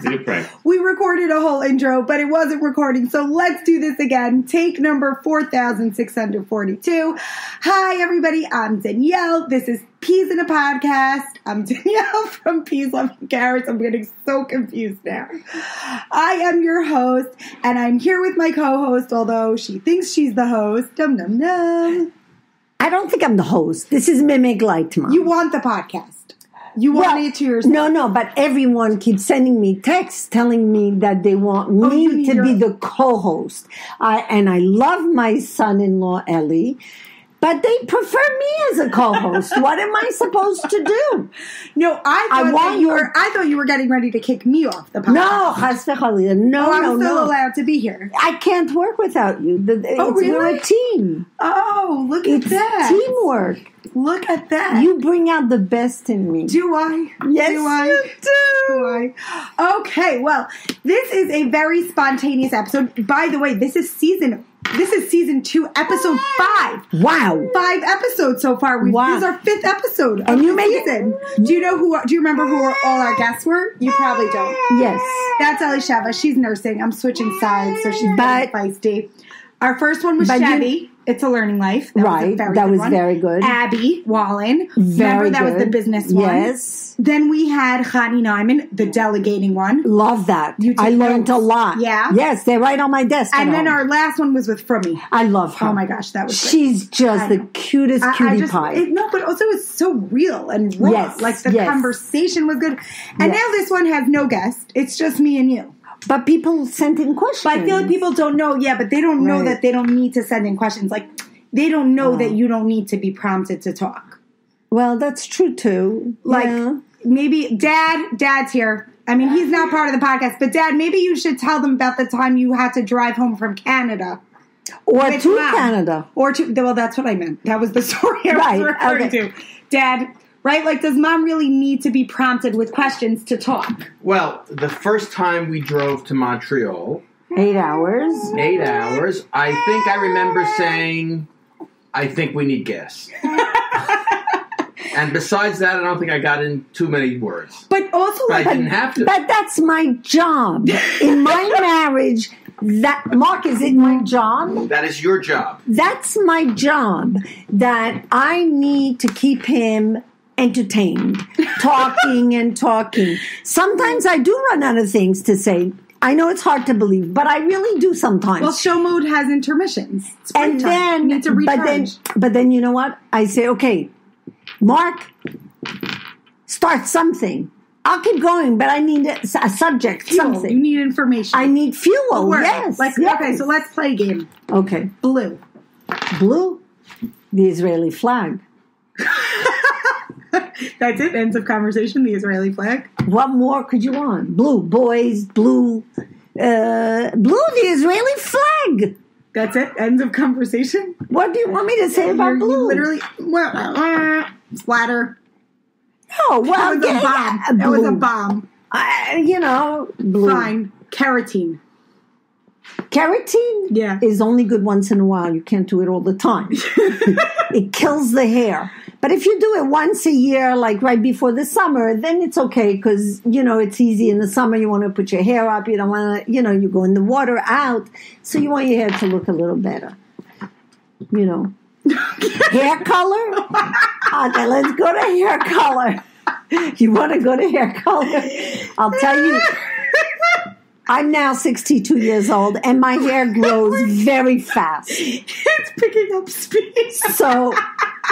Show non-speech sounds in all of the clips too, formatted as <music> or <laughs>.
It's a good prank. <laughs> We recorded a whole intro, but it wasn't recording. So let's do this again. Take number 4642. Hi, everybody. I'm Danielle. This is Peas in a Podcast. I'm <laughs> Danielle from Peas Love n Carrots. I'm getting so confused now. I am your host, and I'm here with my co host, although she thinks she's the host. Dum dum dum. I don't think I'm the host. This is Mimi Lightman. You want the podcast. You want Well, it to yourself. No, no, but everyone keeps sending me texts telling me that they want Oh, me to your- be the co-host. I, and I love my son-in-law Ellie, but they prefer me as a co-host. what am I supposed to do? No, I thought I want you were, I thought you were getting ready to kick me off the podcast. No, no, Oh, I'm no, still no. allowed to be here. I can't work without you. The- oh, it's- We're a team. Oh, look It's at that. teamwork. Look at that. You bring out the best in me. do I? Yes, do I? you do. Do I? Okay, well, this is a very spontaneous episode. By the way, this is season this is season two, episode five. Wow. Five episodes so far. We've, Wow. This is our fifth episode of And you the made it- season. Do you know who? Do you remember who all our guests were? You probably don't. Yes. That's Ellie Sheva. She's nursing. I'm switching sides, so she's But- feisty. Our first one was But you- Chevy. It's a learning life. That was Right, very that good was one. very good. Abby Wallen. Very Remember that was the business one. Yes. Then we had Khani Nyman, the delegating one. Love that. You I learned notes. a lot. Yeah? Yes, they're right on my desk. And then home. our last one was with Frummy. I love her. Oh my gosh, that was great. She's just I the know. cutest I- I cutie just- pie. it- no, but also it's so real and raw. Yes, like the yes. conversation was good. And Yes. now this one has no guest. It's just me and you. But people sent in questions. But I feel like people don't know, yeah, but they don't know Right. that they don't need to send in questions. Like they don't know that you don't need to be prompted to talk. Well, that's true too. Like Yeah. maybe dad, dad's here. I mean, he's not part of the podcast, but dad, maybe you should tell them about the time you had to drive home from Canada. or to mom. Canada. Or to, well, that's what I meant. That was the <laughs> story I Right, was referring okay. to. Dad, right? Like, does mom really need to be prompted with questions to talk? Well, the first time we drove to Montreal, Eight hours. eight hours, I think I remember saying, I think we need gas. and besides that, I don't think I got in too many words. But also, But I like, didn't have to. But that's my job. <laughs> In my marriage, that Mark, is it my job? That is your job. That's my job. That I need to keep him entertained, talking and talking. Sometimes I do run out of things to say. I know it's hard to believe, but I really do sometimes. well, show mode has intermissions. It's and then, you need to but then, but then, you know what? I say, okay, Mark, start something. I'll keep going, but I need a, a subject, Fuel. something. You need information. I need fuel. Word. Yes. Like, yes. okay, so let's play a game. okay. Blue. Blue, the Israeli flag. <laughs> <laughs> That's it. Ends of conversation. The Israeli flag. What more could you want? Blue boys, blue, uh, blue, the Israeli flag. That's it. Ends of conversation. What do you want me to say about You're- you blue? literally well, uh, splatter. oh, well, That was a bomb. That was a bomb. I- you know, blue. Fine. Keratin. Keratin Yeah. is only good once in a while. You can't do it all the time. <laughs> <laughs> it kills the hair. But if you do it once a year, like right before the summer, then it's okay because, you know, it's easy in the summer. You want to put your hair up. You don't want to, you know, you go in the water out. So you want your hair to look a little better. You know. <laughs> hair color? Okay, let's go to hair color. You want to go to hair color? I'll tell you. I'm now 62 years old and my hair <laughs> oh grows very fast. it's picking up speed. So,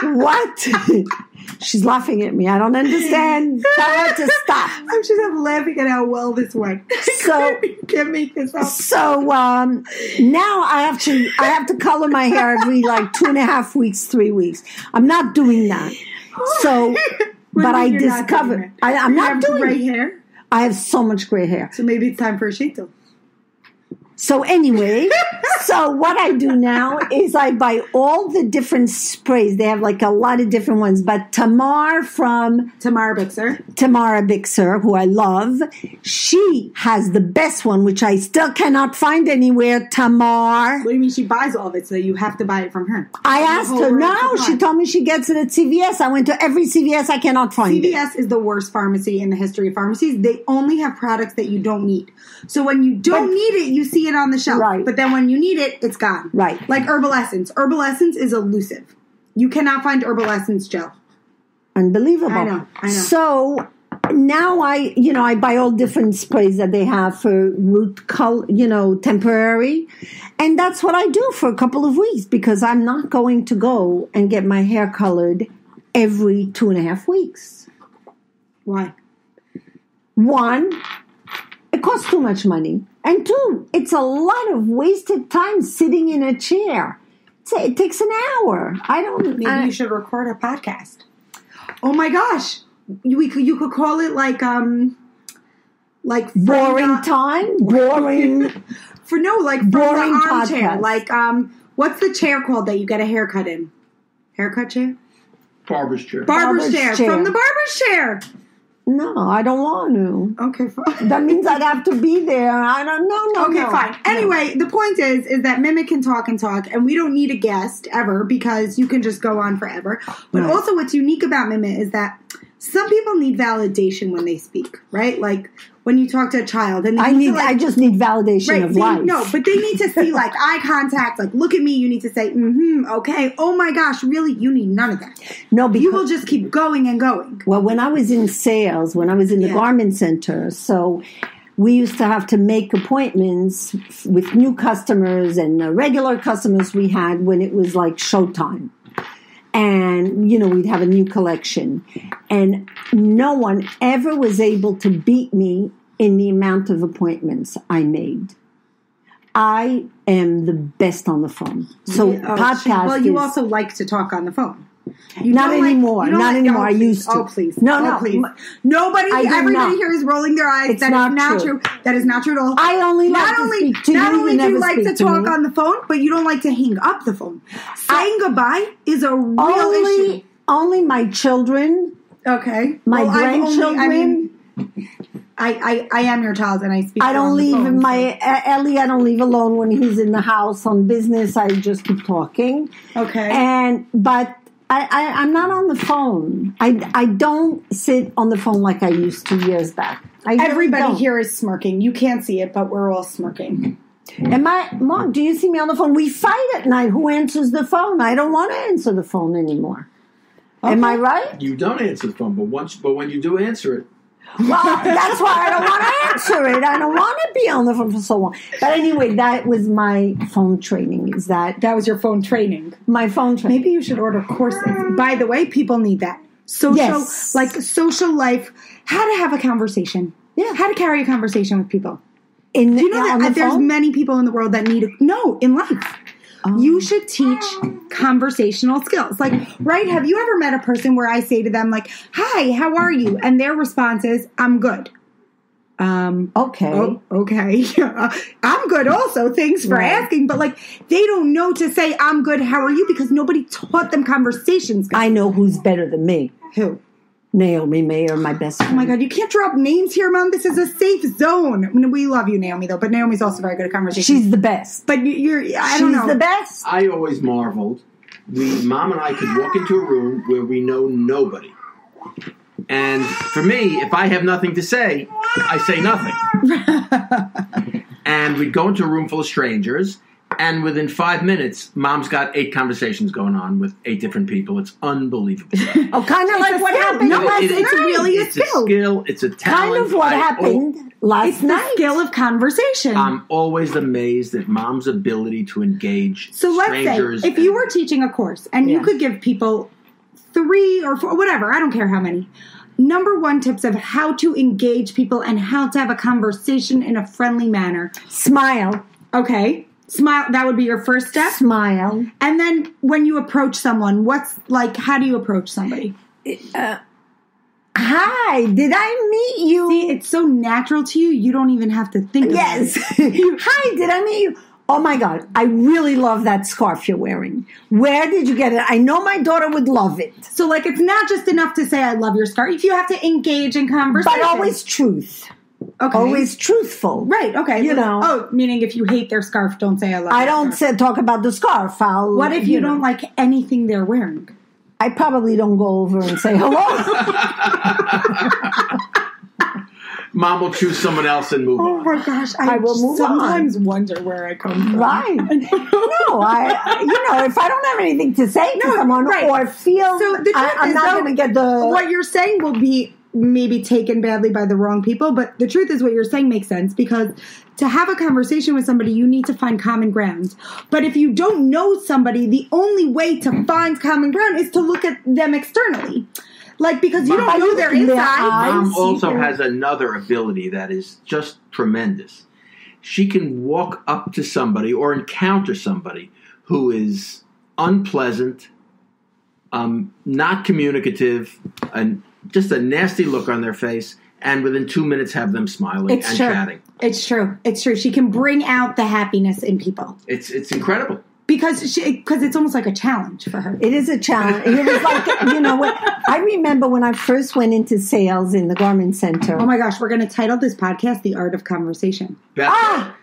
what? <laughs> She's laughing at me. I don't understand. Tell her to stop. I'm just I'm laughing at how well this went. So- <laughs> can't make this up. So um, now I have to I have to color my hair every like two and a half weeks, three weeks. I'm not doing that. So, <laughs> but I mean you're not doing discovered? I, I'm not doing gray hair, I have so much gray hair. so maybe it's time for a sheitel. So anyway, <laughs> so what I do now is I buy all the different sprays. They have like a lot of different ones, but Tamar from Tamara Bixer. Tamara Bixer, who I love, she has the best one, which I still cannot find anywhere. Tamar. What do you mean she buys all of it, so you have to buy it from her? I asked her. No, she told me she gets it at CVS. I went to every CVS. I cannot find it. CVS is the worst pharmacy in the history of pharmacies. They only have products that you don't need. So when you don't But- need it, you see it on the shelf. Right. But then when you need it, it's gone. Right. Like Herbal Essence. Herbal Essence is elusive. You cannot find Herbal Essence gel. Unbelievable. I know, I know. So now I, you know, I buy all different sprays that they have for root color, you know, temporary. And that's what I do for a couple of weeks because I'm not going to go and get my hair colored every two and a half weeks. Why? One, it costs too much money. And two, it's a lot of wasted time sitting in a chair. It's- It takes an hour. I don't. Maybe I- you should record a podcast. Oh my gosh. You, we could, you could call it like, um, like from boring the- time. <laughs> Boring. For no, like from Boring the armchair. podcast. Like, um, what's the chair called that you get a haircut in? Haircut chair? Barber's chair. Barber's, Barber's chair. chair. From the barber's chair. No, I don't want to. Okay, fine. That means I'd have to be there. I don't know. No, Okay, no. fine. No. Anyway, the point is, is that Mimi can talk and talk, and we don't need a guest ever because you can just go on forever. But Right. also, what's unique about Mimi is that some people need validation when they speak, right? Like when you talk to a child, and they I need. like, I just need validation Right, of they- life. no, but they need to <laughs> see like eye contact. Like, look at me. You need to say, "Hmm, okay." Oh my gosh, really? You need none of that. no, because You will just keep going and going. well, when I was in sales, when I was in the Yeah. garment center, so we used to have to make appointments with new customers and the regular customers we had when it was like showtime. And, you know, we'd have a new collection. And no one ever was able to beat me in the amount of appointments I made. I am the best on the phone. So Yeah, oh, podcast she- well, you is also like to talk on the phone. You Not like- anymore. don't like- anymore. oh, I used to. Oh please. No, Oh, no. please. Nobody. Everybody not. here is rolling their eyes. It's That is not not true. true. That is not true at all. I only like not to only not you. only You do you like to to talk me. on the phone, but you don't like to hang up the phone. Saying goodbye is a real only issue. only my children, Okay. my Well, only- grandchildren. I mean, I, I, I am your child, and I speak. I don't leave phone, my uh, Ellie. I don't leave alone when he's in the house on business. I just keep talking. Okay. And but I, I I'm not on the phone. I I don't sit on the phone like I used to years back. I Everybody don't. here is smirking. You can't see it, but we're all smirking. Am I, Mom? Do you see me on the phone? We fight at night. Who answers the phone? I don't want to answer the phone anymore. Am I right? You don't answer the phone, but once, but when you do answer it, Well, that's why I don't want to answer it. I don't want to be on the phone for so long. But anyway, that was my phone training. Is that That was your phone training. my phone training? Maybe you should order courses. By the way, people need that. Social, Yes. like social life, how to have a conversation. Yeah. How to carry a conversation with people. In Do you know that the uh, there's phone? many people in the world that need a, no in life. You should teach conversational skills. Like, right? Have you ever met a person where I say to them, like, "Hi, how are you?" and their response is, "I'm good." Um, Okay. Oh, okay. <laughs> I'm good also. Thanks for Right. asking. But like, they don't know to say, I'm good. How are you? Because nobody taught them conversations. I know who's better than me. Who? Naomi Mayer, my best friend. Oh my God, you can't drop names here, Mom. This is a safe zone. I mean, we love you, Naomi, though. But Naomi's also very good at conversation. She's the best. but you- you're, I She's don't know. the best. I always marveled. We, mom and I, could walk into a room where we know nobody. And for me, if I have nothing to say, I say nothing. <laughs> and we'd go into a room full of strangers, and within five minutes, mom's got eight conversations going on with eight different people. It's unbelievable. <laughs> Oh, kind of It's like what skill. happened No, last it's- it's really a it's skill. a skill. It's a talent. kind of what I- oh, happened last It's the night. skill of conversation. I'm always amazed at mom's ability to engage so let's say if you were teaching a course and you could give people three or four, whatever, I don't care how many. Number one tips of how to engage people and how to have a conversation in a friendly manner. Smile, Okay. Smile. That would be your first step. smile. And then when you approach someone, what's like, how do you approach somebody? Uh, Hi, did I meet you? See, it's so natural to you, you don't even have to think yes. <laughs> Hi, did I meet you? Oh my God, I really love that scarf you're wearing. Where did you get it? I know my daughter would love it, So, like, it's not just enough to say, I love your scarf. If you have to engage in conversation. but always truth. Okay. Always truthful. Right, okay. You know. Oh, meaning if you hate their scarf, don't say I love I don't scarf. say, talk about the scarf. I'll, What if you, know. don't like anything they're wearing? I probably don't go over and say hello. <laughs> Mom will choose someone else and move Oh on. my gosh, I, I will move sometimes wonder where I come from. right. <laughs> No, I, you know, if I don't have anything to say to No, someone right. or feel, So the truth I, I'm is, not though, going to get the. what you're saying will be maybe taken badly by the wrong people, but the truth is what you're saying makes sense because to have a conversation with somebody, you need to find common ground. But if you don't know somebody, the only way to find common ground is to look at them externally. Like because you But don't know their their inside. eyes- Mom see also has another ability that is just tremendous. She can walk up to somebody or encounter somebody who is unpleasant, um, not communicative, and just a nasty look on their face, and within two minutes have them smiling It's and true. chatting. It's true. It's true. She can bring out the happiness in people It's it's incredible. because she because it's almost like a challenge for her. It is a challenge. It was like, <laughs> you know what? I remember when I first went into sales in the garment center. Oh my gosh, we're going to title this podcast "The Art of Conversation." Beth, ah,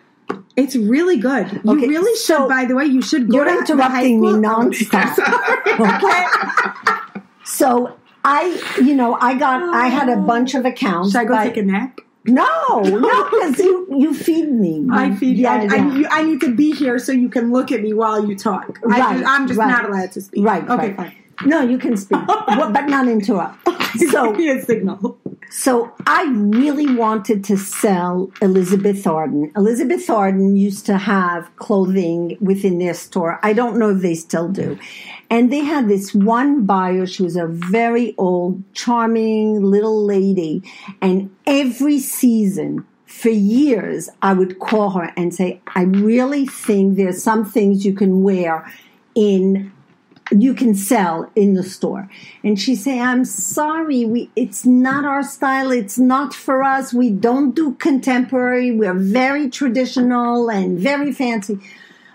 It's really good. You Okay, really so should. By the way, you should go you're to interrupting me high school- nonstop. <laughs> okay. So I, you know, I got, I had a bunch of accounts. Should I go but- take a nap? No, no, because you, you feed me. I feed you. Yeah, I, I, yeah. you. I need to be here so you can look at me while you talk. I Right, just, I'm just right. not allowed to speak. Right, Okay. right. Fine. No, you can speak, but not interrupt. <laughs> So, Give me a signal. so I really wanted to sell Elizabeth Arden. Elizabeth Arden used to have clothing within their store. I don't know if they still do. And they had this one buyer. She was a very old, charming little lady. And every season, for years, I would call her and say, I really think there's some things you can wear in you can sell in the store. And she say, I'm sorry, we it's not our style, it's not for us. We don't do contemporary. We're very traditional and very fancy.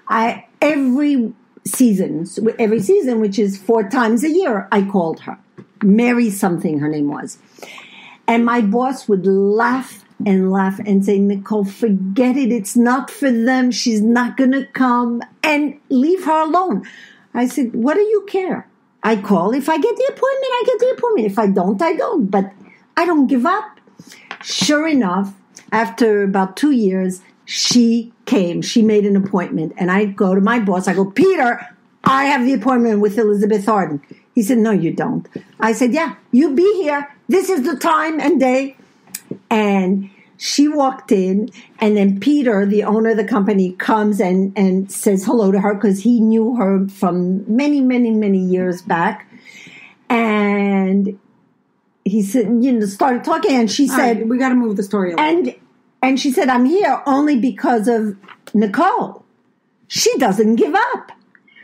I every season, every season, which is four times a year, I called her. Mary something her name was. And my boss would laugh and laugh and say, Nicole, forget it. It's not for them. She's not going to come and leave her alone. I said, what do you care? I call. If I get the appointment, I get the appointment. If I don't, I don't. But I don't give up. Sure enough, after about two years, she came. She made an appointment. And I go to my boss. I go, Peter, I have the appointment with Elizabeth Arden. He said, No, you don't. I said, Yeah, you be here. This is the time and day. And she walked in, and then Peter, the owner of the company, comes and, and says hello to her because he knew her from many, many, many years back. And he said, you know, started talking, and she All said, right, we got to move the story along. and and she said, I'm here only because of Nicole. She doesn't give up.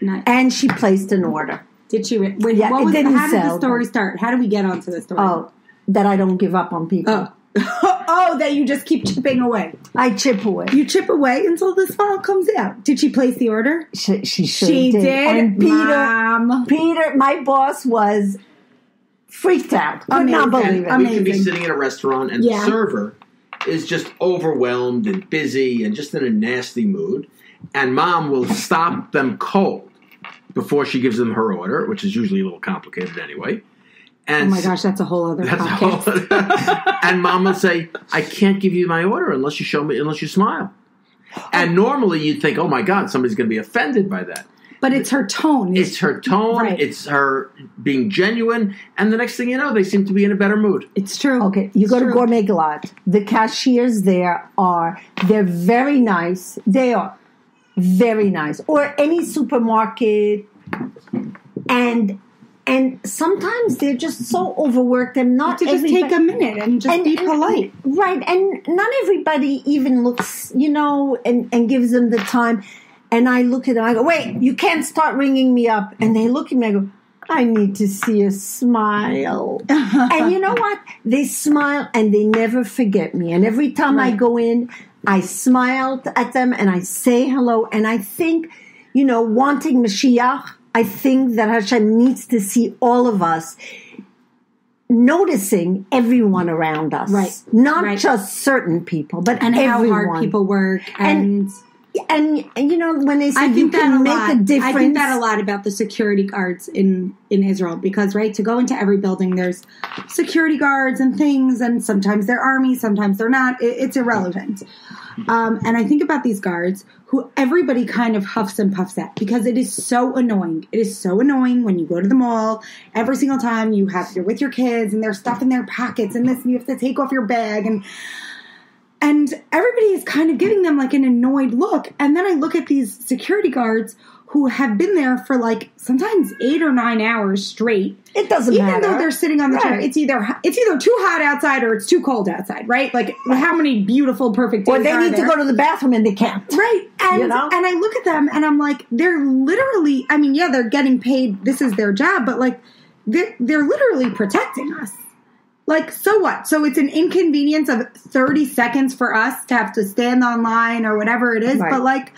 Nice. And she placed an order. Did she? When, Yeah, what was, how did the story start? How did we get onto the story? Oh, that I don't give up on people. oh, <laughs> oh, that you just keep chipping away. I chip away. You chip away until this file comes out. Did she place the order? she, she sure She did. did. And Peter, Mom. Peter, my boss was freaked out. Could not Amazing. believe it. Amazing. we can be sitting in a restaurant and Yeah. the server is just overwhelmed and busy and just in a nasty mood, and mom will stop them cold before she gives them her order, which is usually a little complicated anyway. Oh And my gosh, that's a whole other That's podcast. all. <laughs> and mom will say, "I can't give you my order unless you show me, unless you smile." And normally you'd think, "Oh my God, somebody's going to be offended by that." But it's her tone. It's her tone, Right. it's her being genuine, and the next thing you know, they seem to be in a better mood. It's true. Okay, you It's go to. Gourmet Glatt. The cashiers there are they're very nice. They are very nice. Or any supermarket, and and sometimes they're just so overworked and not To just take a minute and just be polite. right? And not everybody even looks, you know, and and gives them the time. And I look at them. I go, wait, you can't start ringing me up. And they look at me. I go, I need to see a smile. <laughs> and you know what? They smile and they never forget me. And every time I go in, I smile at them and I say hello. And I think, you know, wanting Mashiach, I think that Hashem needs to see all of us noticing everyone around us. Right. Not Right. just certain people, but and everyone. how hard people work and, And, and you know, when they say I you think that a make lot. a difference. I think that a lot about the security guards in in Israel because right to go into every building there's security guards and things and sometimes they're army sometimes they're not it, it's irrelevant um, and I think about these guards who everybody kind of huffs and puffs at because it is so annoying it is so annoying when you go to the mall every single time you have you're with your kids and there's stuff in their pockets and this and you have to take off your bag and and everybody is kind of giving them like an annoyed look. And then I look at these security guards who have been there for like sometimes eight or nine hours straight. it doesn't Even matter. though they're sitting on the chair, it's either it's either too hot outside or it's too cold outside, right? Like how many beautiful, perfect days or they need to go to the bathroom and they can't. Right. And You know? and I look at them and I'm like, they're literally I mean, yeah, they're getting paid, this is their job, but like they're they're literally protecting us. Like, so what? So it's an inconvenience of 30 seconds for us to have to stand online or whatever it is. Right. But like,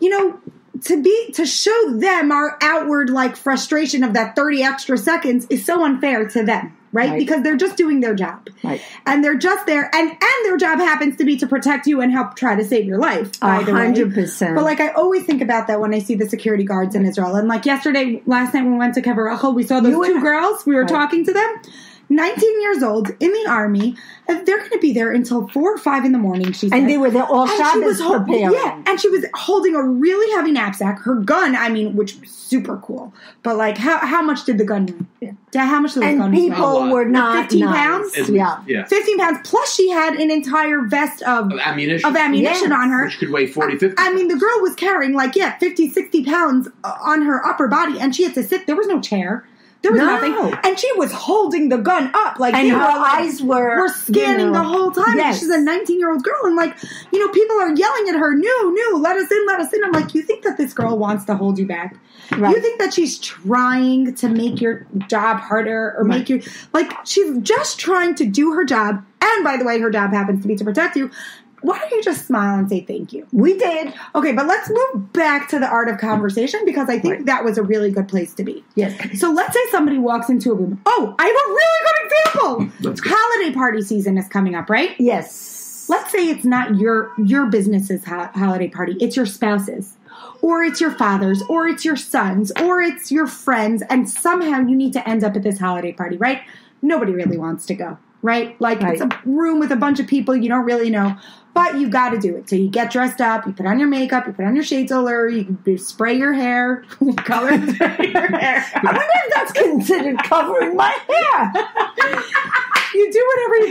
you know, to be to show them our outward like frustration of that 30 extra seconds is so unfair to them, right? Right. Because they're just doing their job Right. and they're just there and and their job happens to be to protect you and help try to save your life by A the way. hundred percent. but like i always think about that when i see the security guards in israel and like yesterday last night when we went to Kever we saw those You two girls we were Right. talking to them 19 years old in the army and they're going to be there until 4 or 5 in the morning she said and they were there all and she Shabbos was hol- preparing. yeah, and she was holding a really heavy knapsack. Her gun, I mean, which was super cool. But like, how how much did the gun weigh? Yeah, How much did the gun and weigh? people lot. were not 15 nice. pounds? Least, Yeah. yeah. 15 pounds. Plus, she had an entire vest of, Of ammunition. of ammunition Yes. on her. Which could weigh 40, 50. I mean, the girl was carrying like, yeah, 50, 60 pounds uh, on her upper body, and she had to sit. There was no chair. There was No. nothing. And she was holding the gun up. Like, And her were, eyes were were scanning you know, the whole time. Yes. She's a 19 year old girl, and like, you know, people are yelling at her, "No, no, let us in, let us in." I'm like, you think that this girl wants to hold you back? Right. You think that she's trying to make your job harder or make you like she's just trying to do her job? And by the way, her job happens to be to protect you. Why don't you just smile and say thank you? We did. Okay, but let's move back to the art of conversation because I think Right. that was a really good place to be. Yes. So let's say somebody walks into a room. Oh, I have a really good example. <laughs> Let's go. Holiday party season is coming up, right? Yes. Let's say it's not your your business's ho- holiday party; it's your spouse's, or it's your father's, or it's your son's, or it's your friends, and somehow you need to end up at this holiday party, right? Nobody really wants to go, right? Like it's a room with a bunch of people you don't really know, but you got to do it. So you get dressed up, you put on your makeup, you put on your shades roller, you you spray your hair, <laughs> color spray your hair. I wonder if that's considered covering my hair. you do whatever you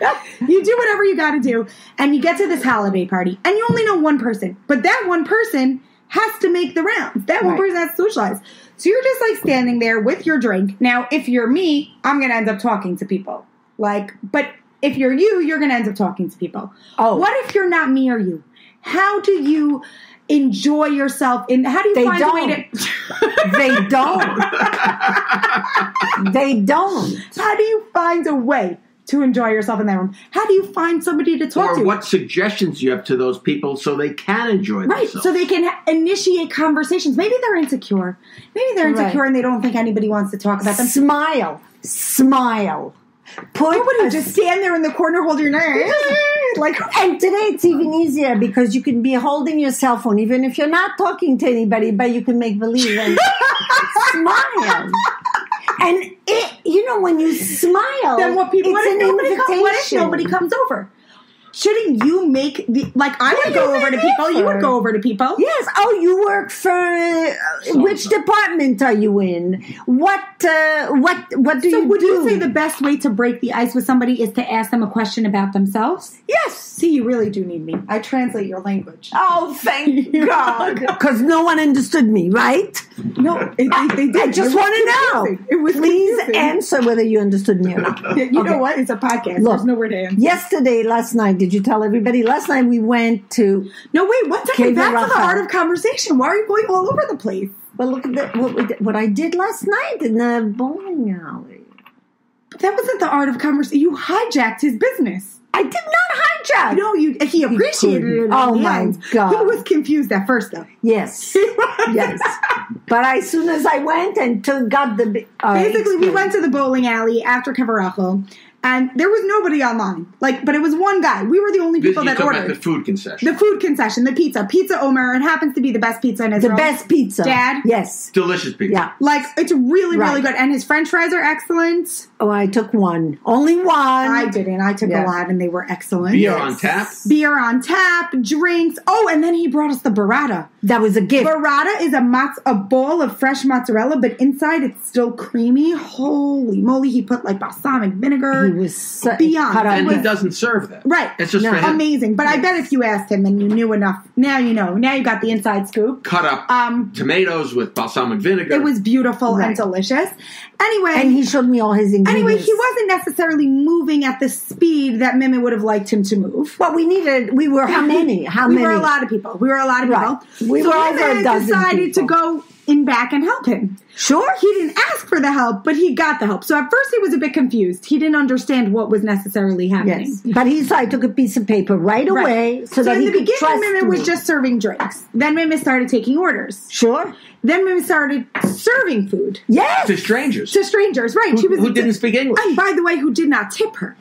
got. you do whatever you got to do, and you get to this holiday party, and you only know one person, but that one person has to make the rounds. That one Right. person has to socialize. So you're just like standing there with your drink. Now, if you're me, I'm gonna end up talking to people. Like, but if you're you, you're gonna end up talking to people. Oh. what if you're not me or you? How do you? Enjoy yourself in how do you They find a way to They don't. <laughs> they don't. How do you find a way to enjoy yourself in that room? How do you find somebody to talk or to? what suggestions you have to those people so they can enjoy Right, themselves. so they can initiate conversations. Maybe they're insecure. Maybe they're insecure Right. and they don't think anybody wants to talk about them. Smile. Smile. Put a just stand there in the corner holding your nose? <laughs> like, And today it's even easier because you can be holding your cell phone, even if you're not talking to anybody, but you can make believe and <laughs> smile. And it, you know, when you smile, then what people? it's What if, an nobody come, what if invitation. nobody comes over? Shouldn't you make the like? I would go over to people. You would go over to people. Yes. Oh, you work for uh, which department are you in? What uh, what what do So you would do? you say the best way to break the ice with somebody is to ask them a question about themselves? yes? See, you really do need me. I translate your language. Oh, thank <laughs> God! Because no one understood me, right? No, it, they did. I just want to know. It was Please confusing. answer whether you understood me or not. <laughs> You Okay. know what? It's a podcast. Look. There's nowhere to answer. Yesterday, last night, did you tell everybody? Last night we went to. No, wait. One second. Back to the art of conversation. Why are you going all over the place? Well, look at the, what, we did- what I did last night in the bowling alley. But that wasn't the art of conversation. You hijacked his business. I did not hijack. No, you. He appreciated it. couldn't. Oh my. God. He was confused at first, though. Yes, <laughs> yes. But as soon as I went and took, got the right, Basically, we went to the bowling alley after Kever Rachel, and there was nobody online. Like, but it was one guy. We were the only people you're that talking about ordered the food concession. the food concession, the pizza, Pizza Omer. It happens to be the best pizza in Israel. the best pizza. Dad? Yes. Delicious pizza. Yeah. Like, it's really, really good, and his French fries are excellent. Oh, I took one. Only one. I didn't. I took Yeah. a lot, and they were excellent. Beer Yes. on tap. Beer on tap, drinks. Oh, and then he brought us the burrata. That was a gift. Burrata is a mozz- a bowl of fresh mozzarella, but inside it's still creamy. Holy moly! He put like balsamic vinegar. he was so, Beyond. And he doesn't serve that. Right. It's just No. for him. amazing. But I bet if you asked him and you knew enough, now you know. Now you got the inside scoop. Cut up Um, tomatoes with balsamic vinegar. it was beautiful and delicious. Anyway, and he showed me all his ingredients. anyway, he wasn't necessarily moving at the speed that Mimi would have liked him to move. Well, we needed. We were how many? How we many? We were a lot of people. We were a lot of Right. people. We so were Mimi over a dozen decided to go in back and help him. Sure. He didn't ask for the help, but he got the help. So at first he was a bit confused. He didn't understand what was necessarily happening. Yes, but he so I took a piece of paper right Right. away so, So, that in he the could beginning, trust Mimi me. was just serving drinks. Then Mimi started taking orders. sure. Then Mimi started serving food Yes. to strangers to strangers. Right? she who, was who didn't speak English. And by the way, who did not tip her?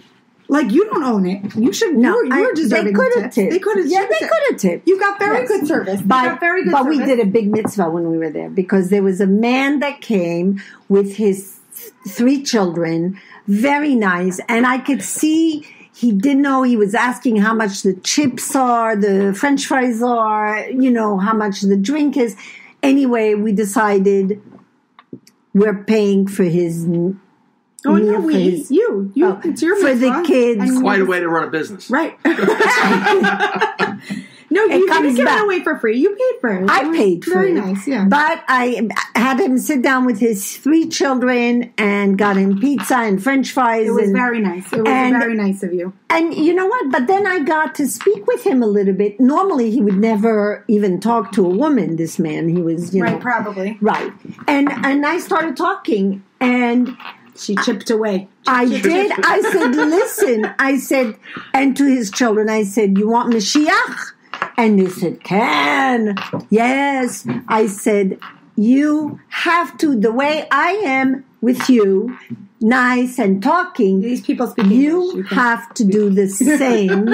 Like you don't own it. You should. No, you're, you're I- deserving. they could have tipped. They could have. Yeah, they could have tipped. You got very Yes. good service. You But, got very good but we did a big mitzvah when we were there because there was a man that came with his three children, very nice, and I could see he didn't know he was asking how much the chips are, the French fries are, you know, how much the drink is. Anyway, we decided we're paying for his Oh no, we for you you. Oh, it's your for the mitzvah, kids. and Quite a way to run a business. Right. <laughs> <laughs> no, you comes didn't give back. it away for free. You paid for it. I It paid for very it. nice. Yeah. But I had him sit down with his three children and got him pizza and French fries. it was and, very nice. It was and- very nice of you. and you know what? But then I got to speak with him a little bit. Normally, he would never even talk to a woman. This man, he was, you know, Right, probably. right. And and I started talking, and She chipped away. I did. I said, listen, I said, and to his children, I said, you want Mashiach? And they said, can. Yes. I said, you have to, the way I am with you, nice and talking, These people speak you can- have to do the same.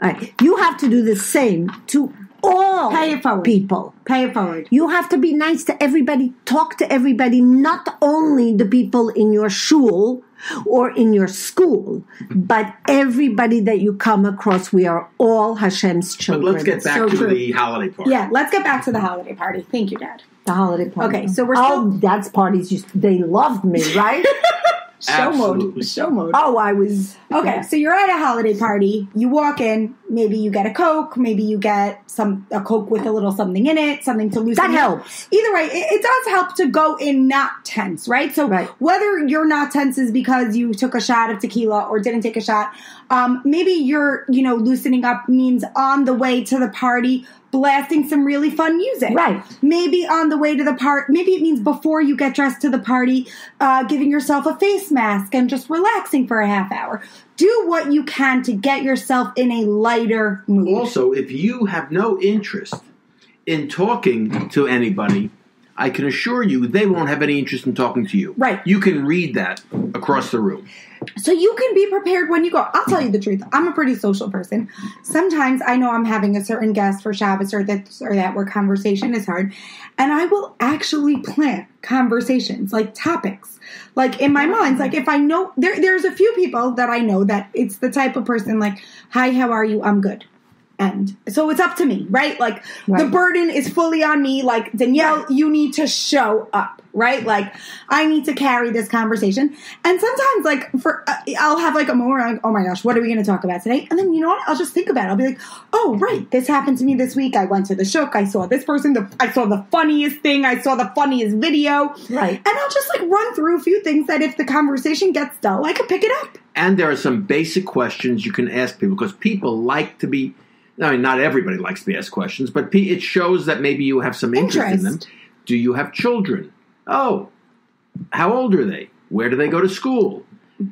Right. You have to do the same to all Pay it forward. people. Pay it forward. You have to be nice to everybody, talk to everybody, not only the people in your shul or in your school, but everybody that you come across. We are all Hashem's children. But children. let's get back So to true. the holiday party. Yeah, let's get back to the mm-hmm. holiday party. Thank you, Dad. the holiday party. Okay, so we're oh, that's parties. Used they loved me, right? <laughs> Show Absolutely. mode. Show mode. oh, I was Okay, so you're at a holiday party. You walk in. Maybe you get a Coke. Maybe you get some a Coke with a little something in it, something to loosen. That you up. helps. Either way, it, it does help to go in not tense, right? So Right. whether you're not tense is because you took a shot of tequila or didn't take a shot, um, maybe you're you know loosening up means on the way to the party blasting some really fun music. Right. Maybe on the way to the part, maybe it means before you get dressed to the party, uh, giving yourself a face mask and just relaxing for a half hour. Do what you can to get yourself in a lighter mood. Also, if you have no interest in talking to anybody, I can assure you they won't have any interest in talking to you. Right. You can read that across the room. So you can be prepared when you go. I'll tell you the truth. I'm a pretty social person. Sometimes I know I'm having a certain guest for Shabbos or that or that where conversation is hard, and I will actually plan conversations like topics. Like in my mind, like mm-hmm. if I know there, there's a few people that I know that it's the type of person like, "Hi, how are you? I'm good." And so it's up to me, right? Like the burden is fully on me. Like Danielle, you need to show up, right? Like I need to carry this conversation. And sometimes, like for uh, I'll have like a moment, where I'm like, oh my gosh, what are we going to talk about today? And then you know what? I'll just think about it. I'll be like, oh right, this happened to me this week. I went to the shuk. I saw this person. The, I saw the funniest thing. I saw the funniest video. Right. And I'll just like run through a few things that if the conversation gets dull, I could pick it up. And there are some basic questions you can ask people because people like to be I mean, not everybody likes to be asked questions, but it shows that maybe you have some interest, in them. Do you have children? Oh, how old are they? Where do they go to school?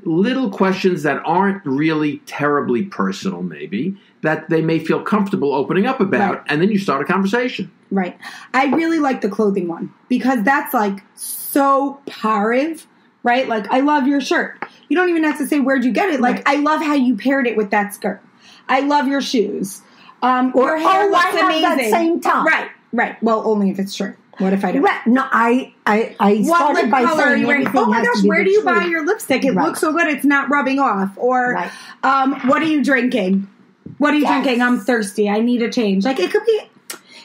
Little questions that aren't really terribly personal, maybe, that they may feel comfortable opening up about, Right. and then you start a conversation. Right. I really like the clothing one because that's like so pareve, right? Like, I love your shirt. You don't even have to say where'd you get it. Like, Right. I love how you paired it with that skirt. I love your shoes. Um, Or, your hair oh, looks I have amazing. that same top. Right. Right. Well, only if it's short. What if I don't? Right. No, I, I, I What started by color saying everything Oh my gosh, where do you buy your lipstick? It Right. looks so good, it's not rubbing off. Or, Right. um, what are you drinking? What are you Yes. drinking? I'm thirsty. I need a change. Like it could be,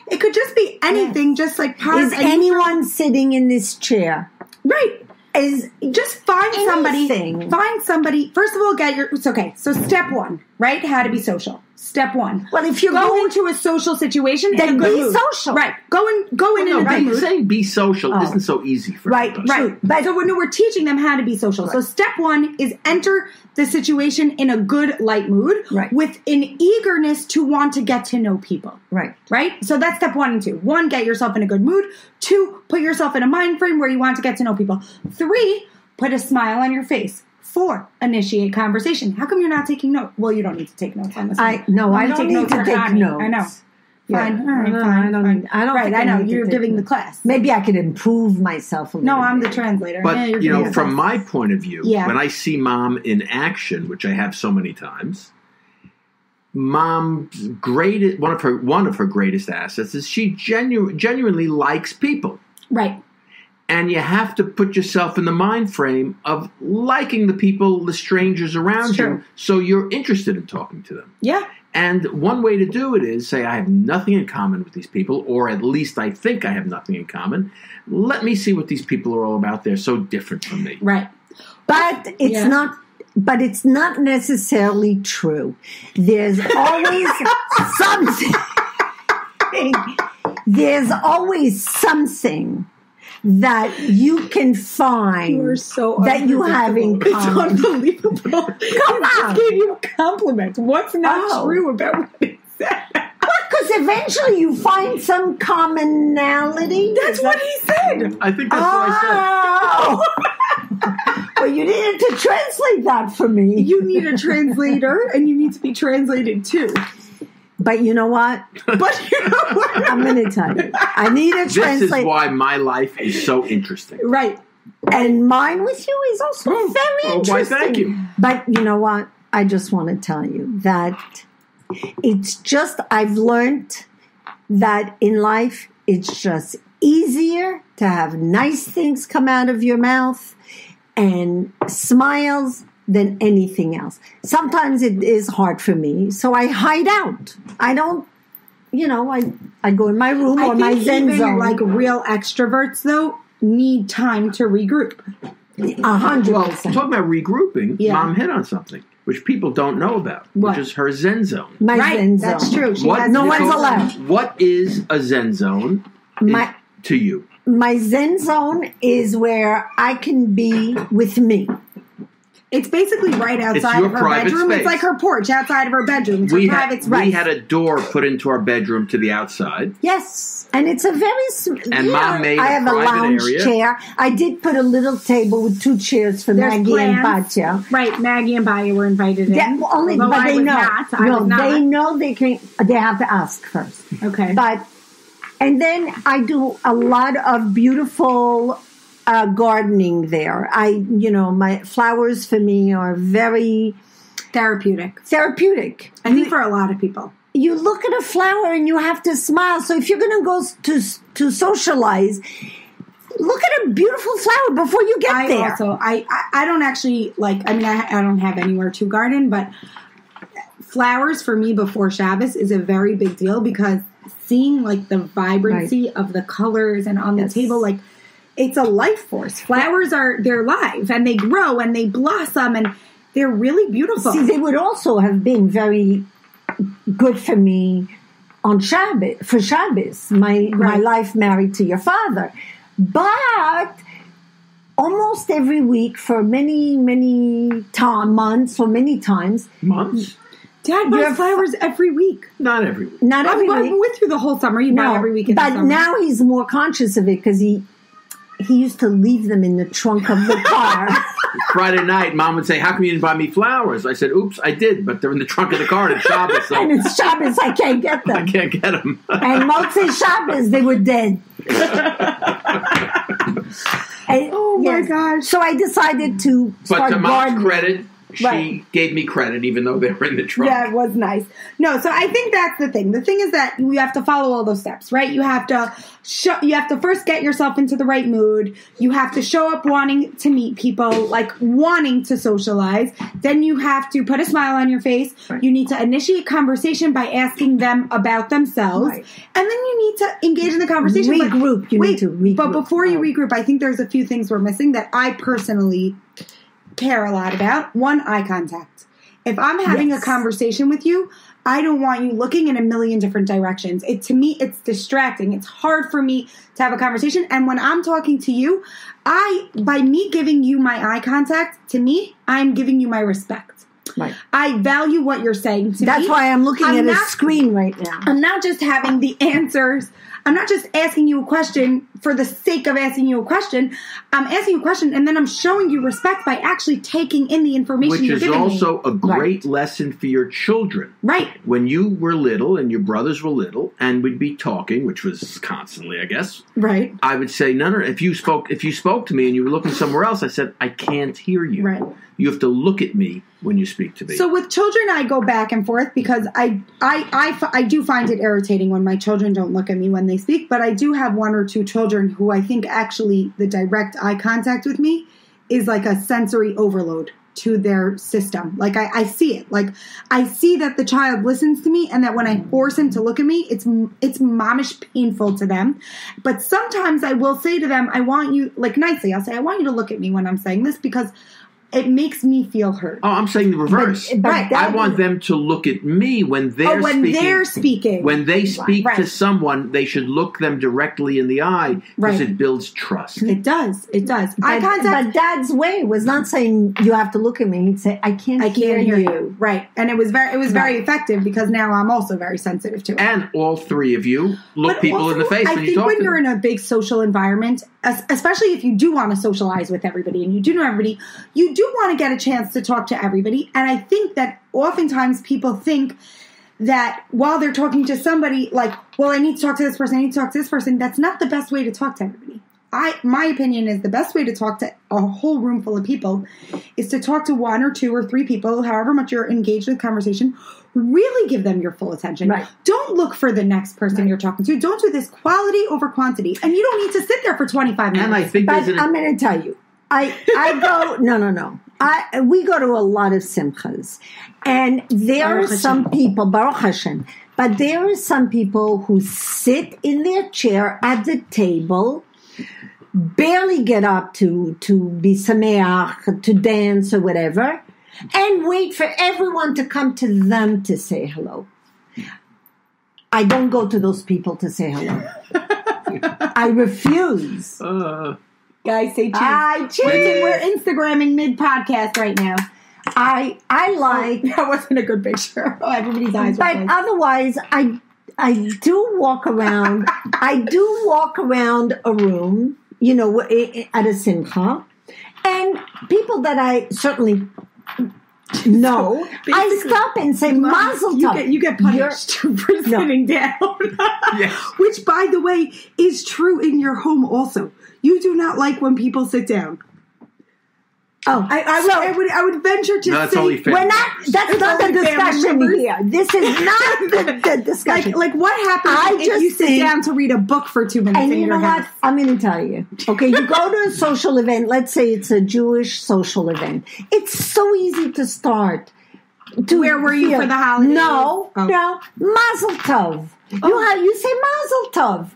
it could just be anything. Just like part Is anyone sitting in this chair? right? Is Just find somebody. Anything. Find somebody. First of all, get your. It's okay. So step one, right? How to be social. Step one. well, if you go into a social situation Then in a good be mood. social. Right. Go in. Go in no, in be- saying be social Oh. isn't so easy for Right, everybody. Right. But so when we're teaching them how to be social. So step one is enter the situation in a good light mood Right. with an eagerness to want to get to know people. right. Right? So that's step one and two. One, get yourself in a good mood. Two, put yourself in a mind frame where you want to get to know people. Three, put a smile on your face. Four, initiate conversation. How come you're not taking notes? Well, you don't need to take notes on this. I one. no, I Only don't need to take Connie. notes. I know. Yeah. Fine. All right, mm-hmm. No, no, fine. I don't. fine. I don't. Right, think I know. need You're take giving the class. Maybe I could improve myself a little. No, I'm the translator. But you're you know, from class. my point of view, Yeah. when I see mom in action, which I have so many times, mom's greatest one of her one of her greatest assets is she genu- genuinely likes people. Right. And you have to put yourself in the mind frame of liking the people, the strangers around It's you, so you're interested in talking to them. Yeah. And one way to do it is say, I have nothing in common with these people, or at least I think I have nothing in common. Let me see what these people are all about. They're so different from me. Right. But it's Yeah. not. But it's not necessarily true. There's <laughs> always something. There's always something that you can find you so that you have in common. It's unbelievable. <laughs> Come on. just gave you a compliment. What's not Oh. true about what he said? Because eventually you find some commonality. That's Is what he said. I think that's what I Oh. <laughs> well, you needed to translate that for me. You need a translator, and you need to be translated too. But you know what? But you know what? <laughs> I'm going to tell you. I need a said. This is why my life is so interesting. right. and mine with you is also oh, very Oh, why, thank you. But you know what? I just want to tell you that it's just, I've learned that in life, it's just easier to have nice things come out of your mouth and smiles than anything else. Sometimes it is hard for me, so I hide out. I don't, you know, I, I go in my room I or my zen even zone. like real extroverts, though, need time to regroup. a hundred Well, percent. talking about regrouping, Yeah. mom hit on something which people don't know about, What? which is her Zen zone. My right. zen That's true. She What, has No one's allowed. What is a Zen zone My- to you? my zen zone is where I can be with me. It's basically right outside your of her private bedroom. space. It's like her porch outside of her bedroom. It's We, her ha- private we had a door put into our bedroom to the outside. Yes, and it's a very. sm- And you Mom know, made I a have a lounge area. chair. I did put a little table with two chairs for There's Maggie and plants. Batya. Right, Maggie and Baya were invited in. Yeah, well, only, Although but I they was know. Not, I no, not. they know they can. They have to ask first. Okay. But and then I do a lot of beautiful uh, gardening there. I, you know, my flowers for me are very Therapeutic. therapeutic. I think for a lot of people. you look at a flower and you have to smile. So if you're going to go to to socialize, look at a beautiful flower before you get I there. also I, I I don't actually like I mean I, I don't have anywhere to garden, but flowers for me before Shabbos is a very big deal because seeing like the vibrancy of the colors and on the table like it's a life force. Flowers are they're live and they grow and they blossom and they're really beautiful. See, they would also have been very good for me on Shabbos for Shabbos. My my life married to your father, but almost every week for many many time months or many times Months? Dad buys You're- flowers every week. Not every week. Not I'm, every I'm week. with you the whole summer. You buy every week in but summer. now he's more conscious of it because he he used to leave them in the trunk of the car. <laughs> Friday night, mom would say, "How come you didn't buy me flowers?" I said, "Oops, I did, but they're in the trunk of the car at Shabbos, so and it's Shabbos, I can't get <laughs> them. I can't get them." And Motzei Shabbos, they were dead. <laughs> And- Oh my yes. gosh. So I decided to but start to mom's gardening. credit, she Right. gave me credit, even though they were in the trunk. Yeah, it was nice. No, so I think that's the thing. The thing is that you have to follow all those steps, right? You have to show, you have to first get yourself into the right mood. You have to show up wanting to meet people, like wanting to socialize. Then you have to put a smile on your face. Right. You need to initiate conversation by asking them about themselves, Right. and then you need to engage in the conversation. But- Regroup. You wait, need to regroup. but before you regroup, I think there's a few things we're missing that I personally care a lot about. One, eye contact. If I'm having Yes. a conversation with you, I don't want you looking in a million different directions. It to me, it's distracting. It's hard for me to have a conversation. And when I'm talking to you, I by me giving you my eye contact, to me, I'm giving you my respect. Right. I value what you're saying to me. That's me. why I'm looking I'm at a screen right now. I'm not just having the answers. I'm not just asking you a question for the sake of asking you a question. I'm asking you a question and then I'm showing you respect by actually taking in the information Which you're is giving also me. a great lesson for your children. Right. When you were little and your brothers were little, and we'd be talking, which was constantly, I guess. Right. I would say, "No, no." If you spoke, if you spoke to me and you were looking somewhere else, I said, "I can't hear you. Right. You have to look at me when you speak to me." So with children, I go back and forth because I, I, I, I do find it irritating when my children don't look at me when they speak. But I do have one or two children who I think actually the direct eye contact with me is like a sensory overload to their system. Like I, I see it. Like I see that the child listens to me, and that when I force him to look at me, it's it's momish painful to them. But sometimes I will say to them, "I want you," like nicely, I'll say, "I want you to look at me when I'm saying this because." It makes me feel hurt. oh, I'm saying the reverse. But- but Right. that I want them to look at me when oh, they're oh, when speaking. they're speaking. when they speak Right. to someone, they should look them directly in the eye because Right. it builds trust. it does. It does. Eye But, contact. but Dad's way was not saying you have to look at me. He'd say, "I can't, I hear, can't hear you." you. Right. And it was very it was very Right. effective because now I'm also very sensitive to it. And all three of you look But people in the also, face I when think you talk when to you're them. in a big social environment, es- especially if you do want to socialize with everybody and you do know everybody, you do want to get a chance to talk to everybody. And I think that oftentimes people think that while they're talking to somebody, like, well, I need to talk to this person, I need to talk to this person, that's not the best way to talk to everybody. I, my opinion is the best way to talk to a whole room full of people is to talk to one or two or three people, however much you're engaged with conversation. Really give them your full attention. Right. Don't look for the next person you're talking to. Don't do this quality over quantity. And you don't need to sit there for 25 minutes. and I think but an- I'm going to tell you, I I go <laughs> no no no. I we go to a lot of simchas, and there are Baruch some people Baruch Hashem, but there are some people who sit in their chair at the table, barely get up to to be sameach, to dance or whatever, and wait for everyone to come to them to say hello. I don't go to those people to say hello. <laughs> I refuse. uh, Guys, say cheese. I cheese. We're Instagramming mid podcast right now. I I like, That wasn't a good picture. <laughs> Oh, everybody's eyes but closed. otherwise I I do walk around. <laughs> I do walk around a room, you know, i- i- at a simcha, and people that I certainly know, I stop and say mazel you tov. get, you get You're- punished <laughs> for sitting down. <laughs> Yeah. Which, by the way, is true in your home also. You do not like when people sit down. Oh, I, I, so would, I would I would venture to No, say only fair. we're not. That's It's not the discussion members. here. This is <laughs> not the, the discussion. like like what happens I if just you sit think- down to read a book for two minutes And in you your know house? what? I'm going to tell you. Okay, you go to a <laughs> social event. Let's say it's a Jewish social event. It's so easy to start. To Where were you feel- for the holidays? No, Oh. no, Mazel Tov. You oh. have you say Mazel Tov.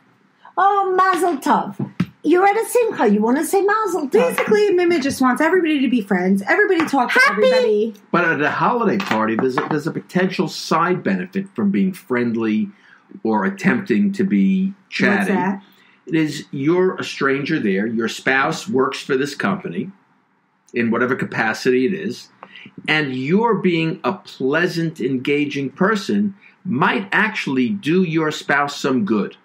Oh, Mazel Tov. You're at a simcha. You want to say Mazel Tov. Basically, Mimi just wants everybody to be friends. Everybody talks to Happy. everybody. But at a holiday party, there's a, there's a potential side benefit from being friendly or attempting to be What's chatty. that? It is you're a stranger there. Your spouse works for this company in whatever capacity it is, and you're being a pleasant, engaging person might actually do your spouse some good.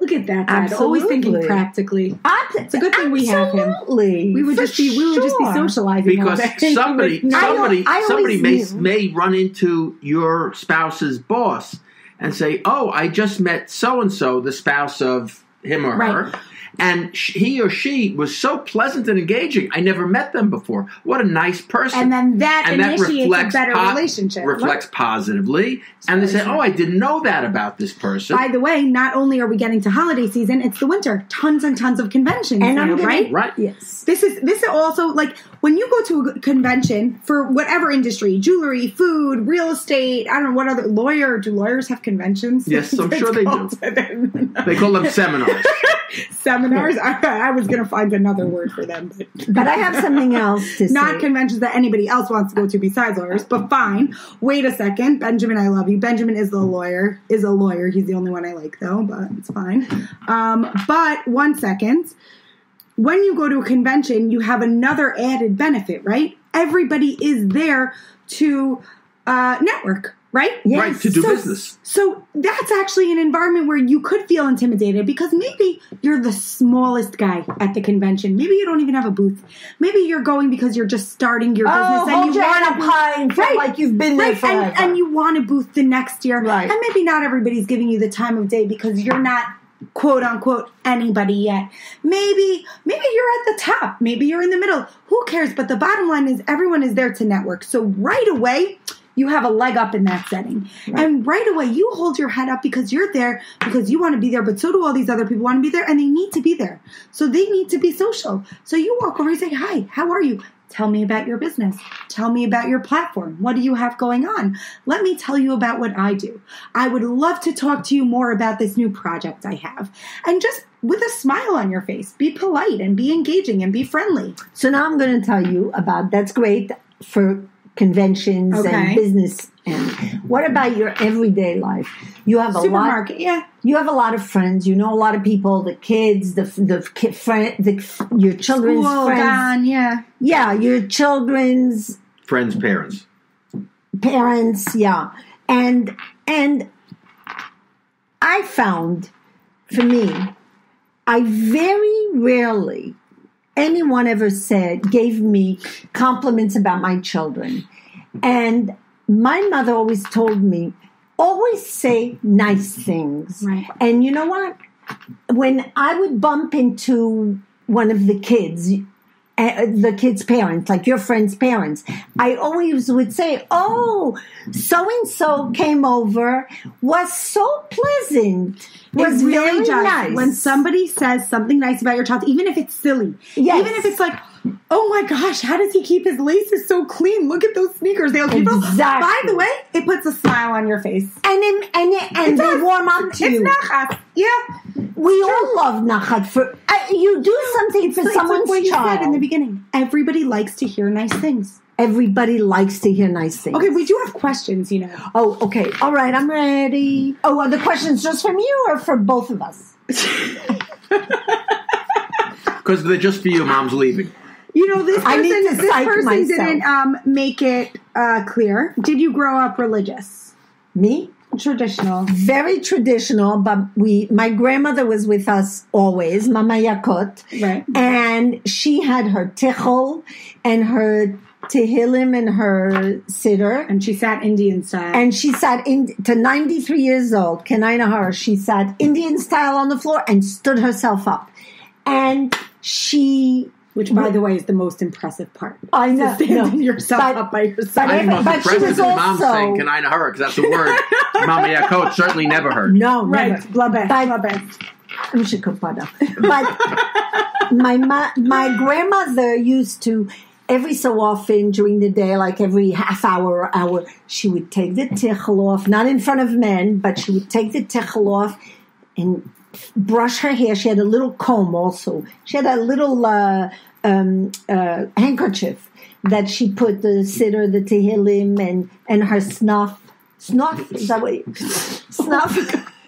Look at that, Dad. Always thinking Absolutely. practically. It's a good thing we have him. We would For just be we would just be sure. socializing all because day. <laughs> Somebody I al- somebody I somebody may knew. may run into your spouse's boss and say, "Oh, I just met so and so, the spouse of him or her." Right. And sh- he or she was so pleasant and engaging. I never met them before. What a nice person! and then that And that initiates reflects a better po- relationship. reflects positively. And they say, "Oh, I didn't know that about this person." By the way, not only are we getting to holiday season, it's the winter. Tons and tons of conventions And now, I'm right? Right. Yes. This is this is also like when you go to a convention for whatever industry, jewelry, food, real estate. I don't know what other lawyer. Do lawyers have conventions? Yes, I'm <laughs> sure they do. called- They call them <laughs> seminars. Seminars. I, I was going to find another word for them, but <laughs> But I have something else to <laughs> not say. conventions that anybody else wants to go to besides lawyers. But fine. Wait a second, Benjamin. I love you. Benjamin is the lawyer. Is a lawyer. He's the only one I like though, but it's fine. Um, but one second. When you go to a convention, you have another added benefit, right? Everybody is there to uh, network, right? Yes. Right, to do So- business. So that's actually an environment where you could feel intimidated because maybe you're the smallest guy at the convention. Maybe you don't even have a booth. Maybe you're going because you're just starting your Oh, business and you want head a up booth. and feel Right. like you've been there Right, forever. and, and you want a booth the next year. Right. And maybe not everybody's giving you the time of day because you're not quote unquote anybody yet. Maybe maybe you're at the top, maybe you're in the middle. Who cares? But the bottom line is everyone is there to network. So right away, you have a leg up in that setting. And right away you hold your head up because you're there because you want to be there, but so do all these other people want to be there and they need to be there. So they need to be social. So you walk over and say, "Hi, how are you?" Tell me about your business. Tell me about your platform. What do you have going on? Let me tell you about what I do. I would love to talk to you more about this new project I have. And just with a smile on your face, be polite and be engaging and be friendly. So now I'm going to tell you about that's great for conventions Okay. and business. And what about your everyday life? You have a lot. Supermarket, yeah. You have a lot of friends. You know a lot of people. The kids, the the kid friend, the your children's School friends. gone, yeah. Yeah, your children's Friends, parents. parents yeah and and i found for me i very rarely anyone ever said gave me compliments about my children. And my mother always told me always say nice things. Right. and you know what? When i would bump into one of the kids Uh, the kid's parents, like your friend's parents, I always would say, "Oh, so and so came over, was so pleasant, was it really nice." When somebody says something nice about your child, even if it's silly, Yes. even if it's like, oh my gosh, how does he keep his laces so clean? Look at those sneakers. They'll keep them. Exactly. By the way, it puts a smile on your face. and in, and and they does. warm up to It's you. nachas. Yeah. we all love nachat for uh, you do something for It's like someone's what you child. said in the beginning. Everybody likes to hear nice things. Everybody likes to hear nice things. Okay, we do have questions, you know. Oh, okay. All right, I'm ready. Oh, are the questions just from you or for both of us? <laughs> <laughs> Because they're just for you, mom's leaving. You know, this I person, this person myself. didn't um, make it uh, clear. Did you grow up religious? Me? Traditional. very traditional, but we my grandmother was with us always, Mama Yakut, Right. and she had her tichel and her tehillim and her siddur And she sat Indian style. and she sat in to ninety three years old. Her, she sat Indian style on the floor and stood herself up, and she. Which, by the way, is the most impressive part. I know, To standing no, yourself but- up by yourself. but I think But most she impressive was is mom saying "Can I know her?" Because that's the word <laughs> Mama Yakot certainly never heard. No, right. never. Blabeh, But- blabeh. <laughs> Mshikupada. But my ma- my grandmother used to every so often during the day, like every half hour or hour, she would take the tichel off, not in front of men, but she would take the tichel off and brush her hair. She had a little comb also. She had a little uh, um, uh, handkerchief that she put the siddur, the tehillim, and and her snuff. Snuff is that what? You, <laughs> snuff.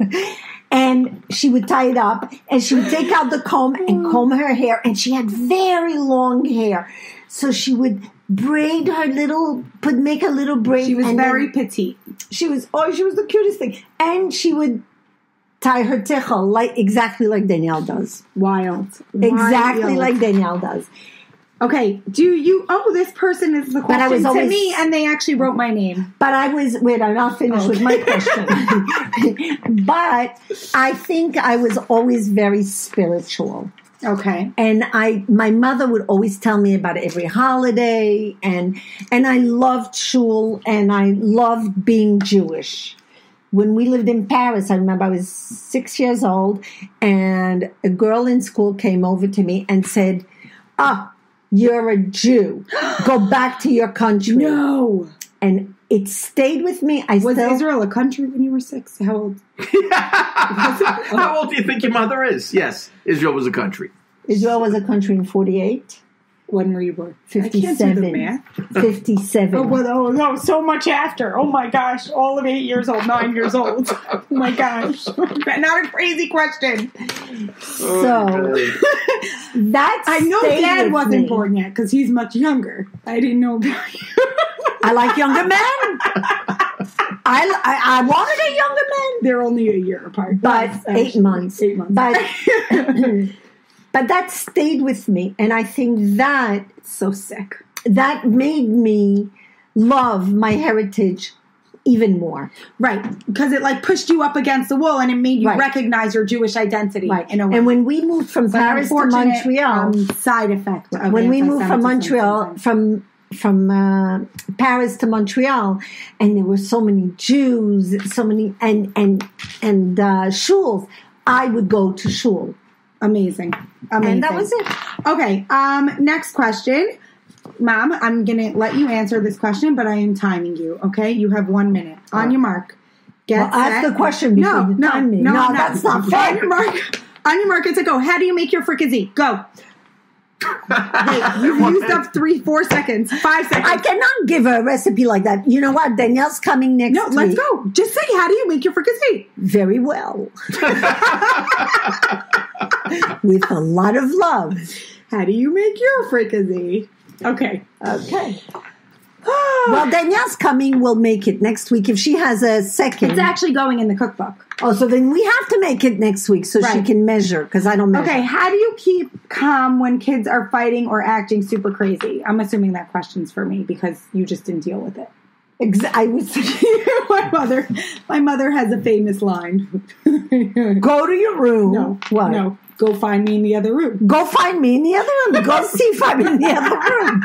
<laughs> and she would tie it up, and she would take out the comb and comb her hair, and she had very long hair. So she would braid her little, put make a little braid. She was very petite. she was oh she was the cutest thing, and she would tie her tichel like exactly like Danielle does, Wild. exactly Wild. like Danielle does. Okay, do you? Oh, this person is the But I question was to me, and they actually wrote my name. But I was wait, I'm not finished with my question. <laughs> but I think I was always very spiritual. Okay. and I my mother would always tell me about every holiday and and I loved shul and I loved being Jewish. When we lived in Paris, I remember I was six years old and a girl in school came over to me and said, Ah, you're a Jew. <gasps> Go back to your country. No. And it stayed with me. I Was still Israel a country when you were six? How old? <laughs> How old do you think your mother is? Yes, Israel was a country. Israel was a country in 48, When were you born? I can't do 57. the math. 57. Oh, well, oh no, so much after. Oh my gosh, all of eight years old, nine years old. Oh my gosh. <laughs> Not a crazy question. So oh, <laughs> that's I know stayed dad wasn't me. born yet because he's much younger. I didn't know about <laughs> you. I like younger men. I, I I wanted a younger man, They're only a year apart. but Yes, eight months. Eight months. But but that stayed with me, and I think that so sick. that made me love my heritage even more. Right. Because it like pushed you up against the wall and it made you Right. recognize your Jewish identity. Right. In a way. And when we moved from But Paris to Montreal, um, side effect. Of when we moved from Montreal, from from uh, Paris to Montreal, and there were so many Jews, so many and and and uh, shuls. I would go to shul, amazing, amazing. and that was it. Okay. Um. Next question, Mom. I'm gonna let you answer this question, but I am timing you. Okay. You have one minute. On your mark. Get Well, ask the question before no, you no, me. No, No, no, that's not <laughs> On fair. your mark. On your mark. It's a go. How do you make your fricassee? Go. Hey, you've used up <laughs> three, four seconds, five seconds. I cannot give a recipe like that. You know what? Danielle's coming next no, let's week. go. Just say, how do you make your fricassee? Very well. <laughs> With a lot of love. How do you make your fricassee? Okay. Okay. <sighs> Well, Danielle's coming. We'll make it next week if she has a second. it's actually going in the cookbook. Oh, so then we have to make it next week so she can measure because I don't measure. Okay, how do you keep calm when kids are fighting or acting super crazy? I'm assuming that question's for me because you just didn't deal with it. Ex- I was <laughs> my mother, my mother has a famous line. <laughs> go to your room. no, What? no, go find me in the other room. Go find me in the other room. Go <laughs> see if I'm in the other room.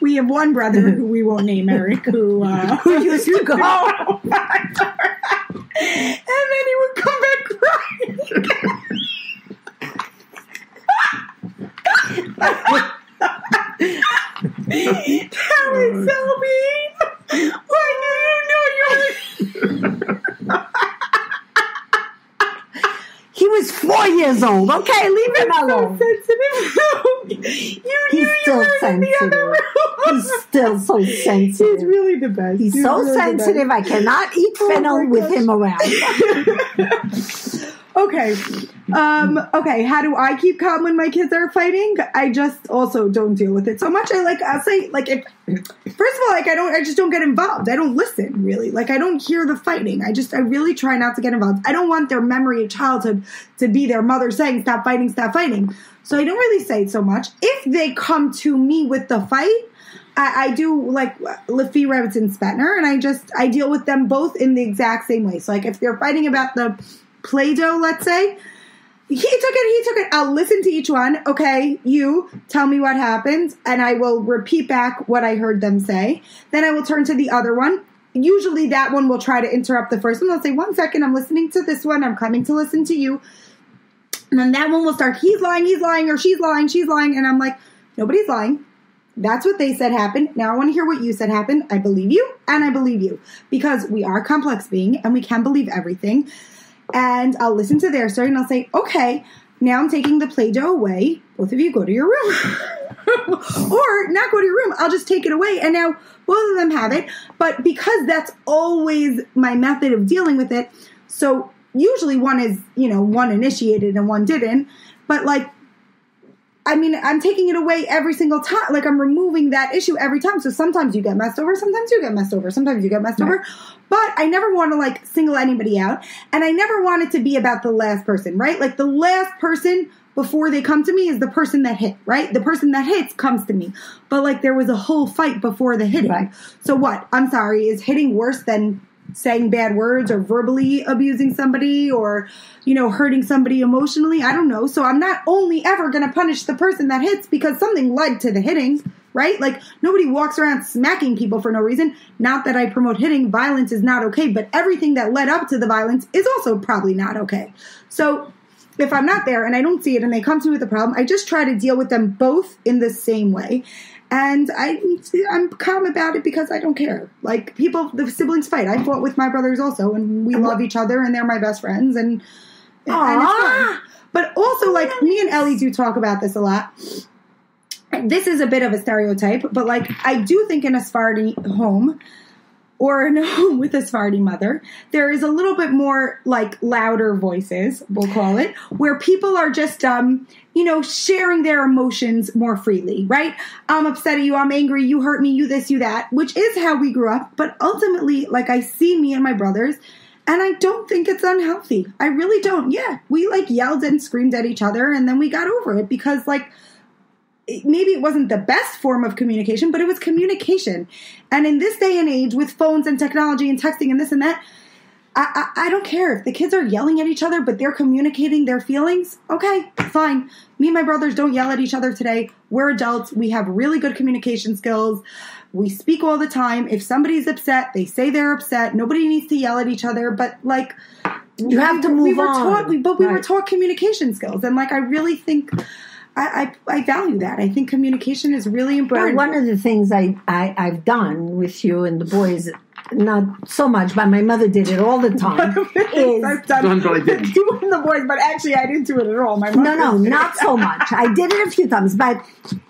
We have one brother who we won't name Eric who uh, Who used to go? And then he would come back crying. that was so mean. Why do you know you He was four years old. Okay, leave him so alone. sensitive? <laughs> you He's still you were in the other sensitive. room. He's still so <laughs> sensitive. He's really the best. He's He's so really sensitive. I cannot eat Oh fennel my with him around. <laughs> Okay. Um, okay, how do I keep calm when my kids are fighting? I just also don't deal with it so much. I like I'll say like if first of all, like I don't I just don't get involved. I don't listen really. Like I don't hear the fighting. I just I really try not to get involved. I don't want their memory of childhood to be their mother saying stop fighting, stop fighting. So I don't really say it so much. If they come to me with the fight, I, I do like Lefi Rabbits and Spetner, and I just I deal with them both in the exact same way. So like if they're fighting about the Play-Doh, let's say, he took it, he took it. I'll listen to each one. Okay, you tell me what happened, and I will repeat back what I heard them say. Then I will turn to the other one. Usually that one will try to interrupt the first one. They'll say, one second, I'm listening to this one, I'm coming to listen to you. And then that one will start, he's lying, he's lying, or she's lying, she's lying. And I'm like, nobody's lying. That's what they said happened. Now I want to hear what you said happened. I believe you, and I believe you. Because we are complex being, and we can believe everything and I'll listen to their story and I'll say, okay, now I'm taking the Play Doh away. Both of you go to your room. <laughs> or not go to your room, I'll just take it away and now both of them have it. But because that's always my method of dealing with it, so usually one is, you know, one initiated and one didn't. But like, I mean, I'm taking it away every single time. Like I'm removing that issue every time. So sometimes you get messed over, sometimes you get messed over, sometimes you get messed Right. over. But I never want to like single anybody out, and I never want it to be about the last person, right? Like the last person before they come to me is the person that hit, right? The person that hits comes to me. But like there was a whole fight before the hitting. Right. So what? I'm sorry, is hitting worse than saying bad words or verbally abusing somebody or you know hurting somebody emotionally. I don't know. So i'm not only ever going to punish the person that hits because something led to the hitting right? Like nobody walks around smacking people for no reason. Not that i promote hitting. Violence is not okay but everything that led up to the violence is also probably not okay. So if I'm not there and I don't see it and they come to me with a problem, I just try to deal with them both in the same way. And I, I'm calm about it because I don't care. Like people, the siblings fight. I fought with my brothers also, and we love each other, and they're my best friends, and, and it's fun. But also, like me and Ellie do talk about this a lot. This is a bit of a stereotype, but like I do think in a Sephardi home, or in a <laughs> home with a Sephardi mother, there is a little bit more like louder voices, we'll call it, where people are just, um, you know, sharing their emotions more freely, right? I'm upset at you, I'm angry, you hurt me, you this, you that, which is how we grew up. But ultimately, like I see me and my brothers, and I don't think it's unhealthy. I really don't. Yeah, we like yelled and screamed at each other, and then we got over it because, like, maybe it wasn't the best form of communication, but it was communication. And in this day and age, with phones and technology and texting and this and that, I, I, I don't care if the kids are yelling at each other, but they're communicating their feelings. Okay, fine. Me and my brothers don't yell at each other today. We're adults. We have really good communication skills. We speak all the time. If somebody's upset, they say they're upset. Nobody needs to yell at each other, but like You have to we, we move were on. taught, we, but we were taught communication skills, and like I really think I, I, I value that. I think communication is really But important. one of the things I, I, I've done with you and the boys, not so much, but my mother did it all the <laughs> time, <laughs> is I've done, Done, but I didn't. doing the boys, but actually I didn't do it at all. My No, mother no, did not so much. I did it a few times, but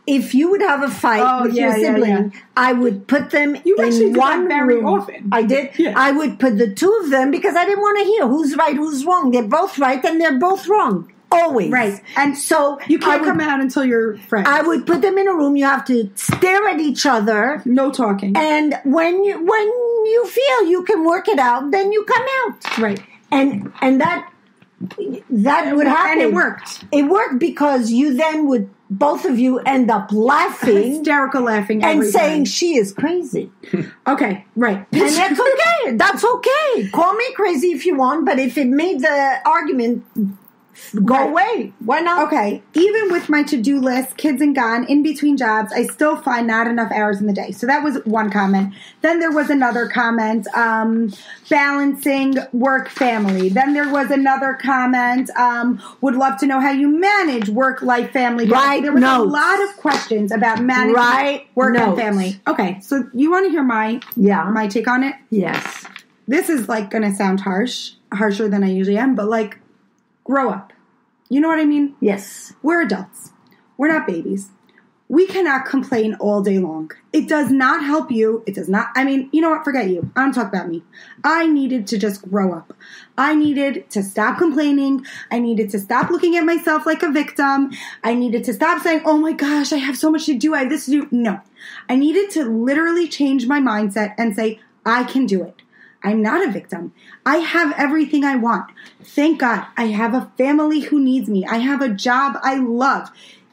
if you would have a fight Oh, with yeah, your sibling, yeah. I would put them You in actually did that one very room. often. I did. Yeah. I would put the two of them because I didn't want to hear who's right, who's wrong. They're both right and they're both wrong. Always. Right. And So You can't would, come out until you're friends. I would put them in a room. You have to stare at each other. no talking. And when you when you feel you can work it out, then you come out. right. And and that that would happen. And it worked. It worked because you then would both of you end up laughing <laughs> Hysterical laughing and saying time. she is crazy. <laughs> Okay, right. And that's okay. That's okay. Call me crazy if you want, but if it made the argument go Right. away, why not? Okay, even with my to do list, kids and gone, in between jobs, I still find not enough hours in the day. So that was one comment. Then there was another comment, um, balancing work family. Then there was another comment, um, would love to know how you manage work life family. Right There was a lot of questions about managing Right work and family. Okay, so you want to hear my Yeah. my take on it? Yes. this is like gonna sound harsh, harsher than I usually am, but like, grow up. You know what I mean? Yes. We're adults. We're not babies. We cannot complain all day long. It does not help you. It does not. I mean, you know what? Forget you. I don't talk about me. I needed to just grow up. I needed to stop complaining. I needed to stop looking at myself like a victim. I needed to stop saying, oh my gosh, I have so much to do. I have this to do. No. I needed to literally change my mindset and say, I can do it. I'm not a victim. I have everything I want. Thank God. I have a family who needs me. I have a job I love.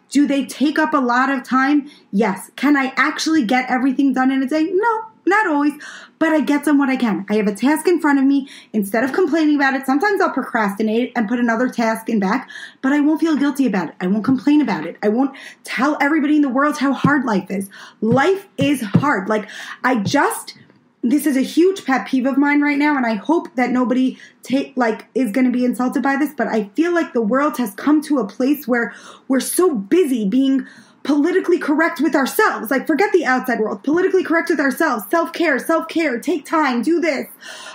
Do they take up a lot of time? Yes. Can I actually get everything done in a day? No, not always, but I get done what I can. I have a task in front of me. Instead of complaining about it, sometimes I'll procrastinate and put another task in back, but I won't feel guilty about it. I won't complain about it. I won't tell everybody in the world how hard life is. Life is hard. Like, I just, this is a huge pet peeve of mine right now and i hope that nobody take like is going to be insulted by this but i feel like the world has come to a place where we're so busy being politically correct with ourselves. Like forget the outside world. Politically correct with ourselves. Self-care self-care. Take time. Do this.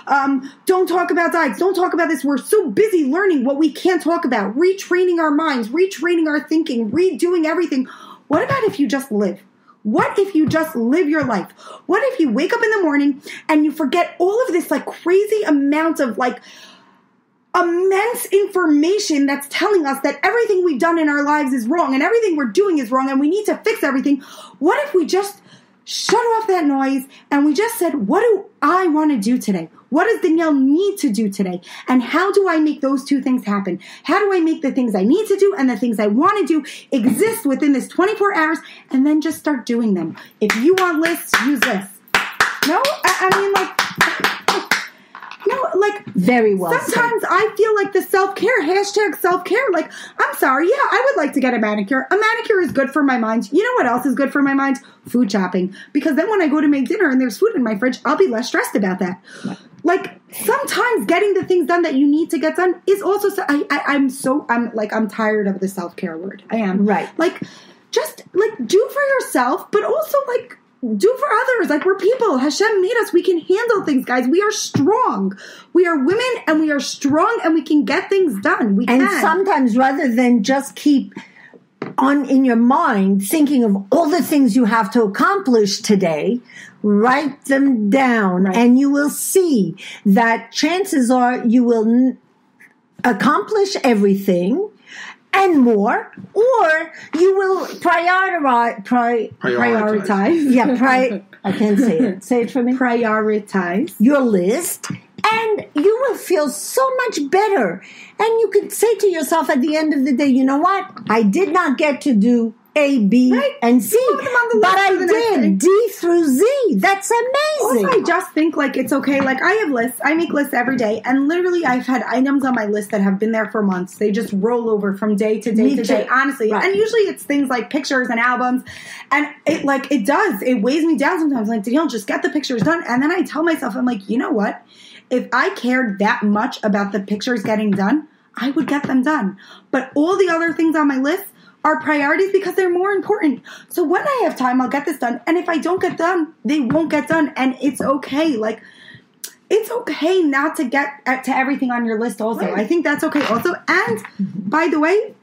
Um, don't talk about diets don't talk about this. We're so busy learning what we can't talk about. Retraining our minds. Retraining our thinking. Redoing everything. What about if you just live what if you just live your life? What if you wake up in the morning and you forget all of this like crazy amount of like immense information that's telling us that everything we've done in our lives is wrong and everything we're doing is wrong and we need to fix everything. What if we just shut off that noise and we just said, What do I want to do today? What does Danielle need to do today? And how do I make those two things happen? How do I make the things I need to do and the things I want to do exist within this 24 hours and then just start doing them? If you want lists, use this. No, I, I mean, like, like, Very well said. Sometimes I feel like the self care hashtag self care. Like, I'm sorry, yeah, I would like to get a manicure. A manicure is good for my mind. You know what else is good for my mind? Food shopping. Because then when I go to make dinner and there's food in my fridge, I'll be less stressed about that. Like sometimes getting the things done that you need to get done is also. So, I, I, I'm so I'm like I'm tired of the self care word. I am Right. Like, just like do for yourself, but also like do for others. Like we're people. Hashem made us. We can handle things, guys. We are strong. We are women and we are strong and we can get things done. We And can. sometimes rather than just keep on in your mind thinking of all the things you have to accomplish today, write them down Right. and you will see that chances are you will n- accomplish everything and more, or you will prioritize. Pri- prioritize. yeah, pri- I can't say it. Say it for me. prioritize. your list and you will feel so much better. And you can say to yourself at the end of the day, you know what? I did not get to do A, B, Right. and C, Put them on the but I for the next day. did D through Z. That's amazing. Also, I just think like it's okay. Like I have lists. I make lists every day, and literally, I've had items on my list that have been there for months. They just roll over from day to day Me to too. day. Honestly, Right. and usually it's things like pictures and albums, and it like it does. It weighs me down sometimes. Like Danielle, just get the pictures done, and then I tell myself, I'm like, you know what? If I cared that much about the pictures getting done, I would get them done. But all the other things on my list are priorities because they're more important. So when I have time, I'll get this done. And if I don't get done, they won't get done. And it's okay. Like, it's okay not to get to everything on your list also. Right. I think that's okay also. And by the way,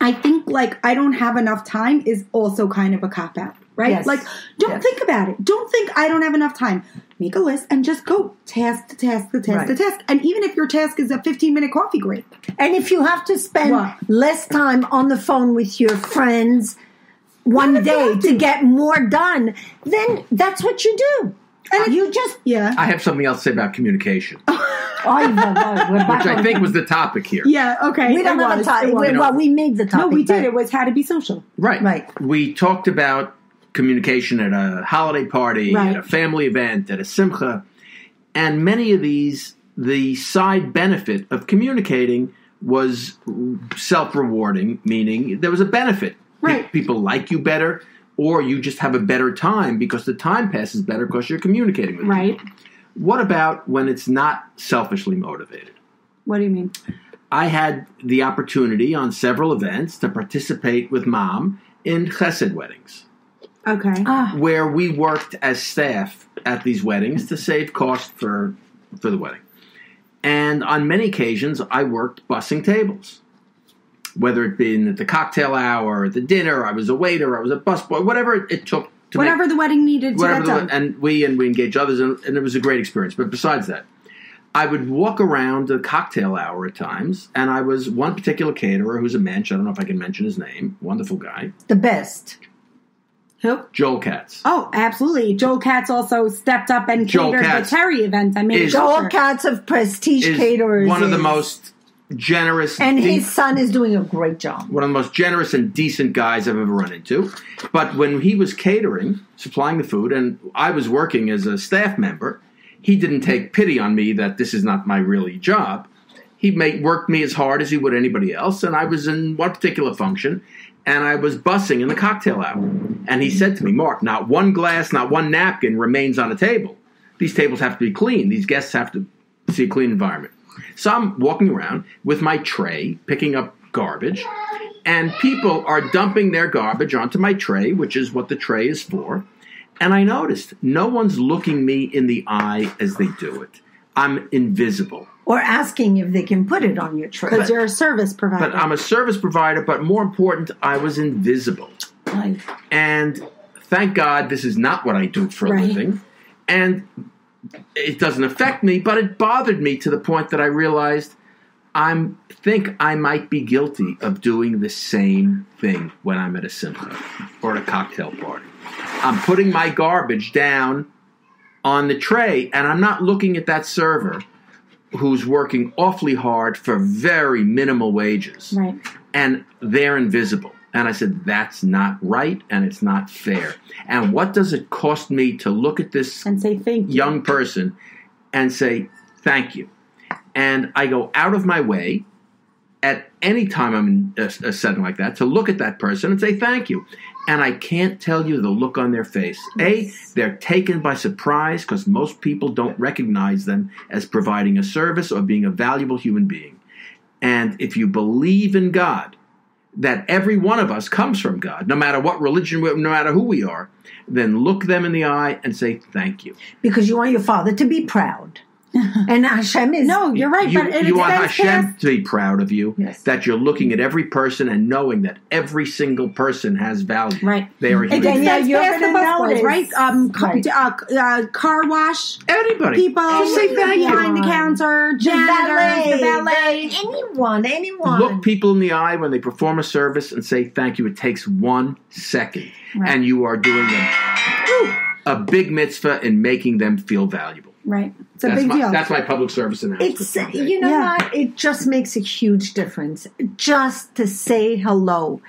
I think like I don't have enough time is also kind of a cop out, right? Yes. Like don't Yes. think about it. Don't think I don't have enough time. Make a list and just go task to task to task to task. And even if your task is a 15 minute coffee break, And if you have to spend What? less time on the phone with your friends one day to to? get more done, then that's what you do. And you just, yeah. I have something else to say about communication, Oy vey vey, we're back <laughs> which I think was the topic here. Yeah, okay. we don't it have a topic. it was. Well, we made the topic. No, we did. It was how to be social. Right. Right. We talked about communication at a holiday party, Right. at a family event, at a simcha, and many of these, the side benefit of communicating was self-rewarding, meaning there was a benefit. Right. Pe- People like you better, or you just have a better time because the time passes better because you're communicating with them. Right. people. What about when it's not selfishly motivated? What do you mean? I had the opportunity on several events to participate with mom in chesed weddings, Okay. Ah, where we worked as staff at these weddings to save cost for for the wedding. And on many occasions, I worked bussing tables, whether it been at the cocktail hour, at the dinner, I was a waiter, I was a busboy, whatever it, it took to make Whatever the wedding needed to whatever get the, done. and we and we engaged others and, and it was a great experience but besides that i would walk around the cocktail hour at times and i was one particular caterer who's a mensch i don't know if i can mention his name wonderful guy the best. Who? joel katz Oh, absolutely. Joel Katz also stepped up and Joel catered Katz the Terry event. I mean, Joel picture. Katz of Prestige is Caterers. one of the most generous And deep- his son is doing a great job. one of the most generous and decent guys I've ever run into. But when he was catering, supplying the food, and I was working as a staff member, he didn't take pity on me that this is not my really job. He made, worked me as hard as he would anybody else, and I was in one particular function, and I was bussing in the cocktail hour. And he said to me, Mark, not one glass, not one napkin remains on a table. These tables have to be clean. These guests have to see a clean environment. So I'm walking around with my tray, picking up garbage, and people are dumping their garbage onto my tray, which is what the tray is for. And I noticed no one's looking me in the eye as they do it. I'm invisible. Or asking if they can put it on your tray. Because you're a service provider. But I'm a service provider, but more important, I was invisible. Right. And thank God this is not what I do for a living. And it doesn't affect me, but it bothered me to the point that I realized I'm think I might be guilty of doing the same thing when I'm at a symphony or at a cocktail party. I'm putting my garbage down on the tray and I'm not looking at that server who's working awfully hard for very minimal wages. Right. And they're invisible. And I said, that's not right and it's not fair. And what does it cost me to look at this And say thank you. young person and say thank you. And I go out of my way at any time I'm in a, a setting like that to look at that person and say thank you. And I can't tell you the look on their face. A, they're taken by surprise because most people don't recognize them as providing a service or being a valuable human being. And if you believe in God, that every one of us comes from God, no matter what religion, no matter who we are, then look them in the eye and say thank you. because you want your father to be proud. <laughs> and Hashem is No, you're right, you, but it you want Hashem past- to be proud of you. Yes. That you're looking at every person and knowing that every single person has value. Right. They are It human. Danielle, extends you're past the gonna notice- right? Um, Right. Uh, uh, car wash Anybody. people, Just say thank you. behind the counter, janitors, the valet. anyone, anyone. Look people in the eye when they perform a service and say thank you. It takes one second, Right. and you are doing a, a big mitzvah in making them feel valuable. Right. It's a that's big my, deal. That's my public service announcement. It's for today. you know Yeah. what? It just makes a huge difference. Just to say hello.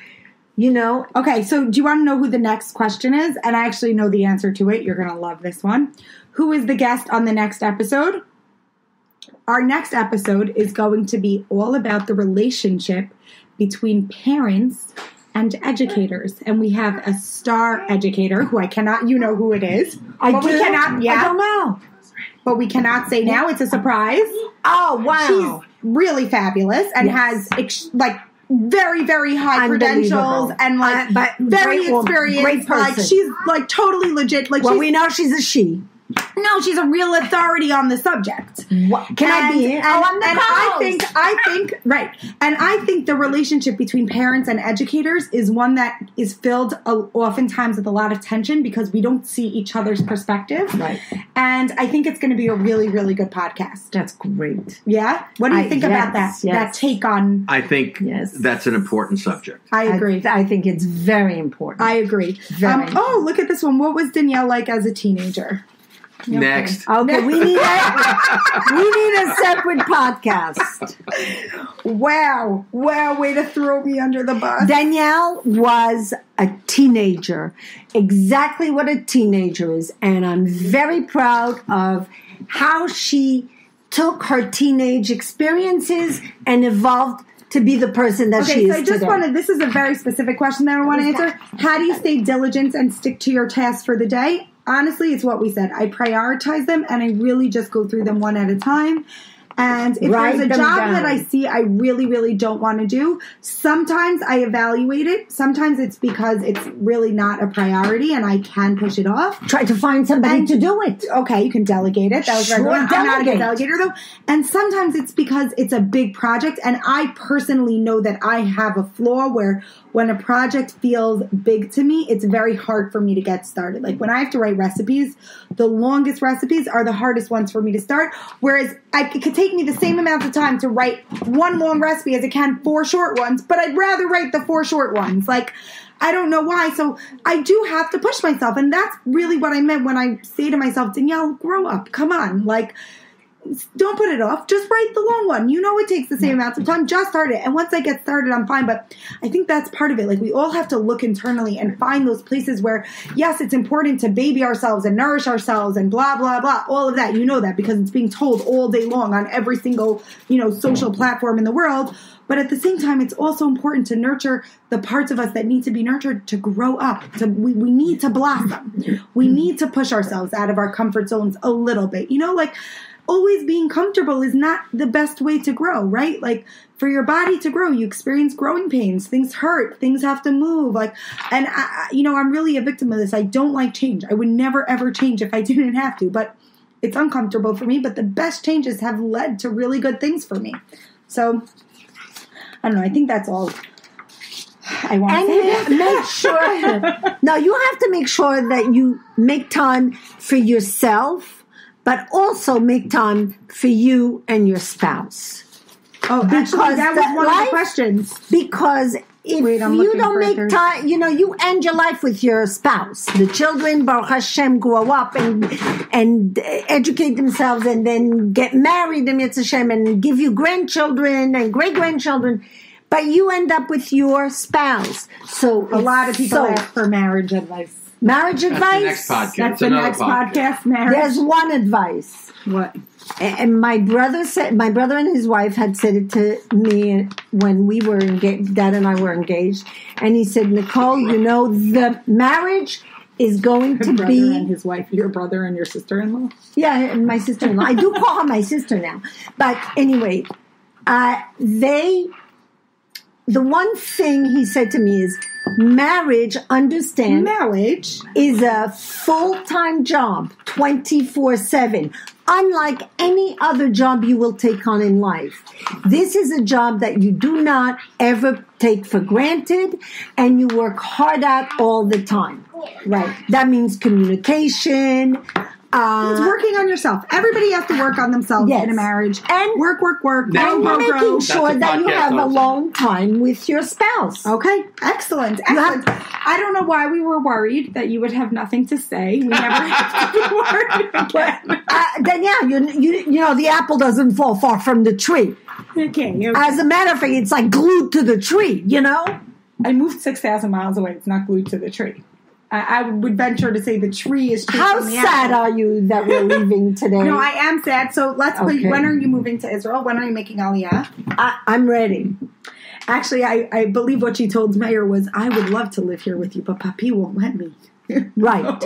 You know, Okay, so do you want to know who the next question is? And I actually know the answer to it. You're going to love this one. Who is the guest on the next episode? Our next episode is going to be all about the relationship between parents and educators. And we have a star educator who I cannot, you know who it is. I but do. we cannot, yeah, I don't know. But we cannot say now. It's a surprise. Oh wow! She's really fabulous and Yes. has ex- like very very high credentials and like Uh, but very great experienced. great like person. she's like totally legit. Like well, we know she's a she. No, she's a real authority on the subject. What, can I be? And, oh, I'm the and I think I think right, and I think the relationship between parents and educators is one that is filled uh, oftentimes with a lot of tension because we don't see each other's perspective. Right. And I think it's going to be a really, really good podcast. that's great. Yeah. What do you I- think about that? yes, yes. That take on. I think Yes. that's an important subject. I agree. I, I think it's very important. I agree. Very. Um, oh, look at this one. What was Danielle like as a teenager? Next. okay, we need a <laughs> we need a separate podcast. Wow. Wow. Way to throw me under the bus. Danielle was a teenager, exactly what a teenager is, and I'm very proud of how she took her teenage experiences and evolved to be the person that Okay, she so is I just today. wanted, this is a very specific question that I want to answer. How do you stay diligent and stick to your tasks for the day? Honestly, it's what we said. I prioritize them and I really just go through them one at a time. And if Write there's a job down. that I see I really, really don't want to do, sometimes I evaluate it. Sometimes it's because it's really not a priority and I can push it off. Try to find somebody And- to do it. Okay, you can delegate it. That was very Sure, good. I'm not a good delegate. delegator though. And sometimes it's because it's a big project, and I personally know that I have a flaw where when a project feels big to me, it's very hard for me to get started. Like when I have to write recipes, the longest recipes are the hardest ones for me to start. Whereas I, it could take me the same amount of time to write one long recipe as it can four short ones, but I'd rather write the four short ones. Like I don't know why. So I do have to push myself. And that's really what I meant when I say to myself, Danielle, grow up. Come on. Like, don't put it off. Just write the long one. You know it takes the same amount of time. Just start it. And once I get started, I'm fine. But I think that's part of it. Like we all have to look internally and find those places where, yes, it's important to baby ourselves and nourish ourselves and blah, blah, blah. All of that. You know that because it's being told all day long on every single, you know, social platform in the world. But at the same time, it's also important to nurture the parts of us that need to be nurtured to grow up. To we, we need to blossom. We need to push ourselves out of our comfort zones a little bit. You know, like always being comfortable is not the best way to grow, right? Like for your body to grow, you experience growing pains. Things hurt. Things have to move. Like, and I, you know, I'm really a victim of this. I don't like change. I would never ever change if I <laughs> didn't have to, but it's uncomfortable for me. But the best changes have led to really good things for me. So I don't know. I think that's all I want And to say. <laughs> make sure. <laughs> now you have to make sure that you make time for yourself, but also make time for you and your spouse. Oh, actually, that was one of the questions. because if Wait, you don't make time, you know, you end your life with your spouse. The children, Baruch Hashem, grow up and and educate themselves, and then get married, and Mitzvah Hashem, and give you grandchildren and great grandchildren. But you end up with your spouse. So A lot of people so, ask for marriage advice. Marriage That's advice. the next podcast. That's the another next podcast. Marriage. There's one advice. what? And my brother said, my brother and his wife had said it to me when we were engaged. Dad and I were engaged, and he said, "Nicole, you know the marriage is going to be and his wife, your brother and your sister-in-law. yeah, and my sister-in-law. I do call her my sister now, but anyway, uh, they. The one thing he said to me is, marriage. Understand Marriage. is a full time job, 24 7, unlike any other job you will take on in life. This is a job that you do not ever take for granted and you work hard at all the time. Right. That means communication. It's Uh, working on yourself. Everybody has to work on themselves Yes. in a marriage. And- work, work, work. Next grow, and grow, you're grow. making sure that you have also. long time with your spouse. Okay, excellent, You have- excellent. I don't know why we were worried that you would have nothing to say. We never have to be <laughs> worried again. Uh, then yeah, you, you you know the apple doesn't fall far from the tree. okay, okay. As a matter of fact, it's like glued to the tree. You know. I moved six thousand miles away. It's not glued to the tree. I, I would venture to say the tree is. How sad are you that we're leaving today? No, I am sad. So let's play. When are you moving to Israel? When are you making Aliyah? I, I'm ready. Actually, I, I believe what she told Mayor was, I would love to live here with you, but Papi won't let me. <laughs> Right.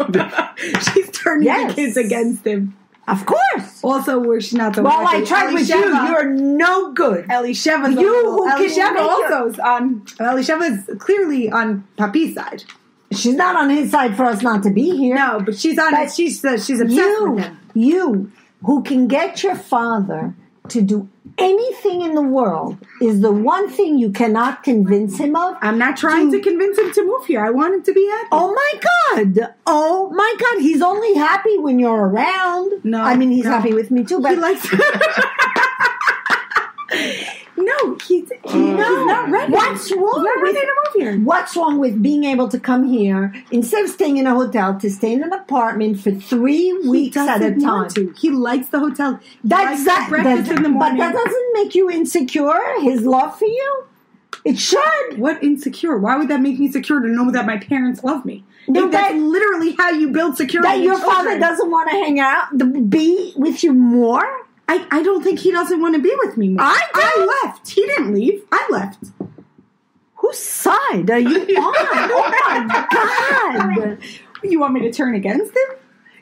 <laughs> she's turning Yes. the kids against him. Of course. Also, where she's not the Well, one. I tried with you. You're no good. Elisheva. You who Elisheva also is on. Elisheva is clearly on Papi's side. She's not on his side for us not to be here. No, but she's on. But she's uh, she's obsessed you, with him. you, who can get your father to do anything in the world, is the one thing you cannot convince him of. I'm not trying to convince him to move here. I want him to be happy. Oh my God! Oh my God! He's only happy when you're around. No, I mean he's no. happy with me too. But he likes. <laughs> <laughs> no, he's, he, no. Oh. not ready. What's wrong He's not with- ready to move here. What's wrong with being able to come here instead of staying in a hotel to stay in an apartment for three He weeks at a doesn't time? want to. He likes the hotel. He That's likes that, the breakfast that- in the but that doesn't make you insecure. His love for you, it should. what insecure? Why would that make me secure to know that my parents love me? No, If that's that- literally how you build security. That in your father doesn't want to hang out, be with you more. I, I don't think he doesn't want to be with me more. I. I left. He didn't leave. I left. Whose side are you on? <laughs> oh my God! You want me to turn against him?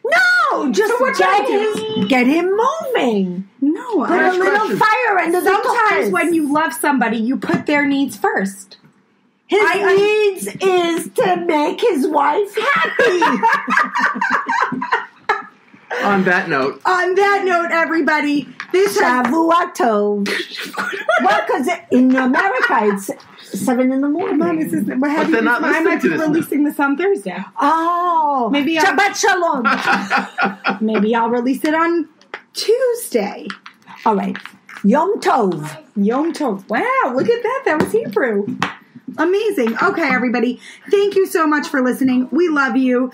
No, just So get him, get him moving. No. Put I, a little question. fire under the sometimes when you love somebody, you put their needs first. His I- needs is to make his wife happy. <laughs> On that note, On that note, everybody, this has Shavua Tov. well, because in America it's seven in the morning. Mom, this is what have But you they're not I listening might to be this now. releasing this on Thursday. oh, Maybe I'll- Shabbat Shalom. <laughs> Maybe I'll release it on Tuesday. All right, Yom Tov. Yom Tov. Wow, look at that. That was Hebrew. Amazing. Okay, everybody. Thank you so much for listening. We love you.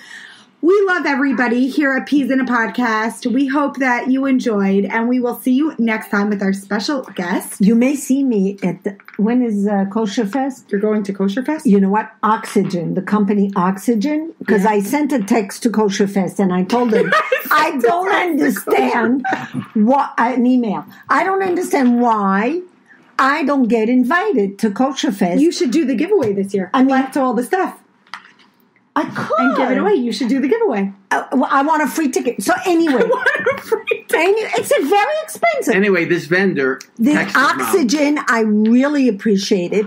We love everybody here at Peas in a Podcast. We hope that you enjoyed, and we will see you next time with our special guest. You may see me at the, when is uh, Kosher Fest? You're going to Kosher Fest? You know what? Oxygen, the company Oxygen, because I sent a text to Kosher Fest and I told them <laughs> I don't understand what an email. I don't understand why I don't get invited to Kosher Fest. You should do the giveaway this year. I mean- Collect all the stuff I could and give it away. You should do the giveaway. Uh, well, I want a free ticket. So anyway, <laughs> any- it's a very expensive. anyway, this vendor The texted Mom. oxygen, I really appreciate it.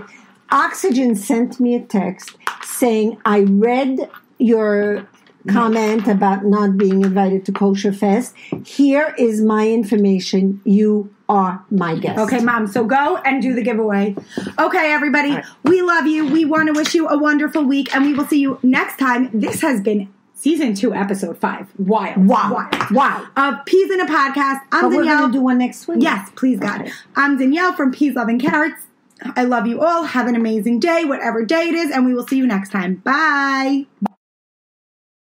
Oxygen sent me a text saying, I read your comment about not being invited to Kosher Fest. Here is my information. You are my guest. Okay, mom. So go and do the giveaway. Okay, everybody. right. We love you. We want to wish you a wonderful week, and we will see you next time. This has been season two, episode five. Wild. Wow. Wild. Wow. Uh, Peas in a podcast. I'm But we're Danielle. going to do one next week. Yes, please, God. I'm Danielle from Peas, Love n Carrots. I love you all. Have an amazing day, whatever day it is, and we will see you next time. Bye.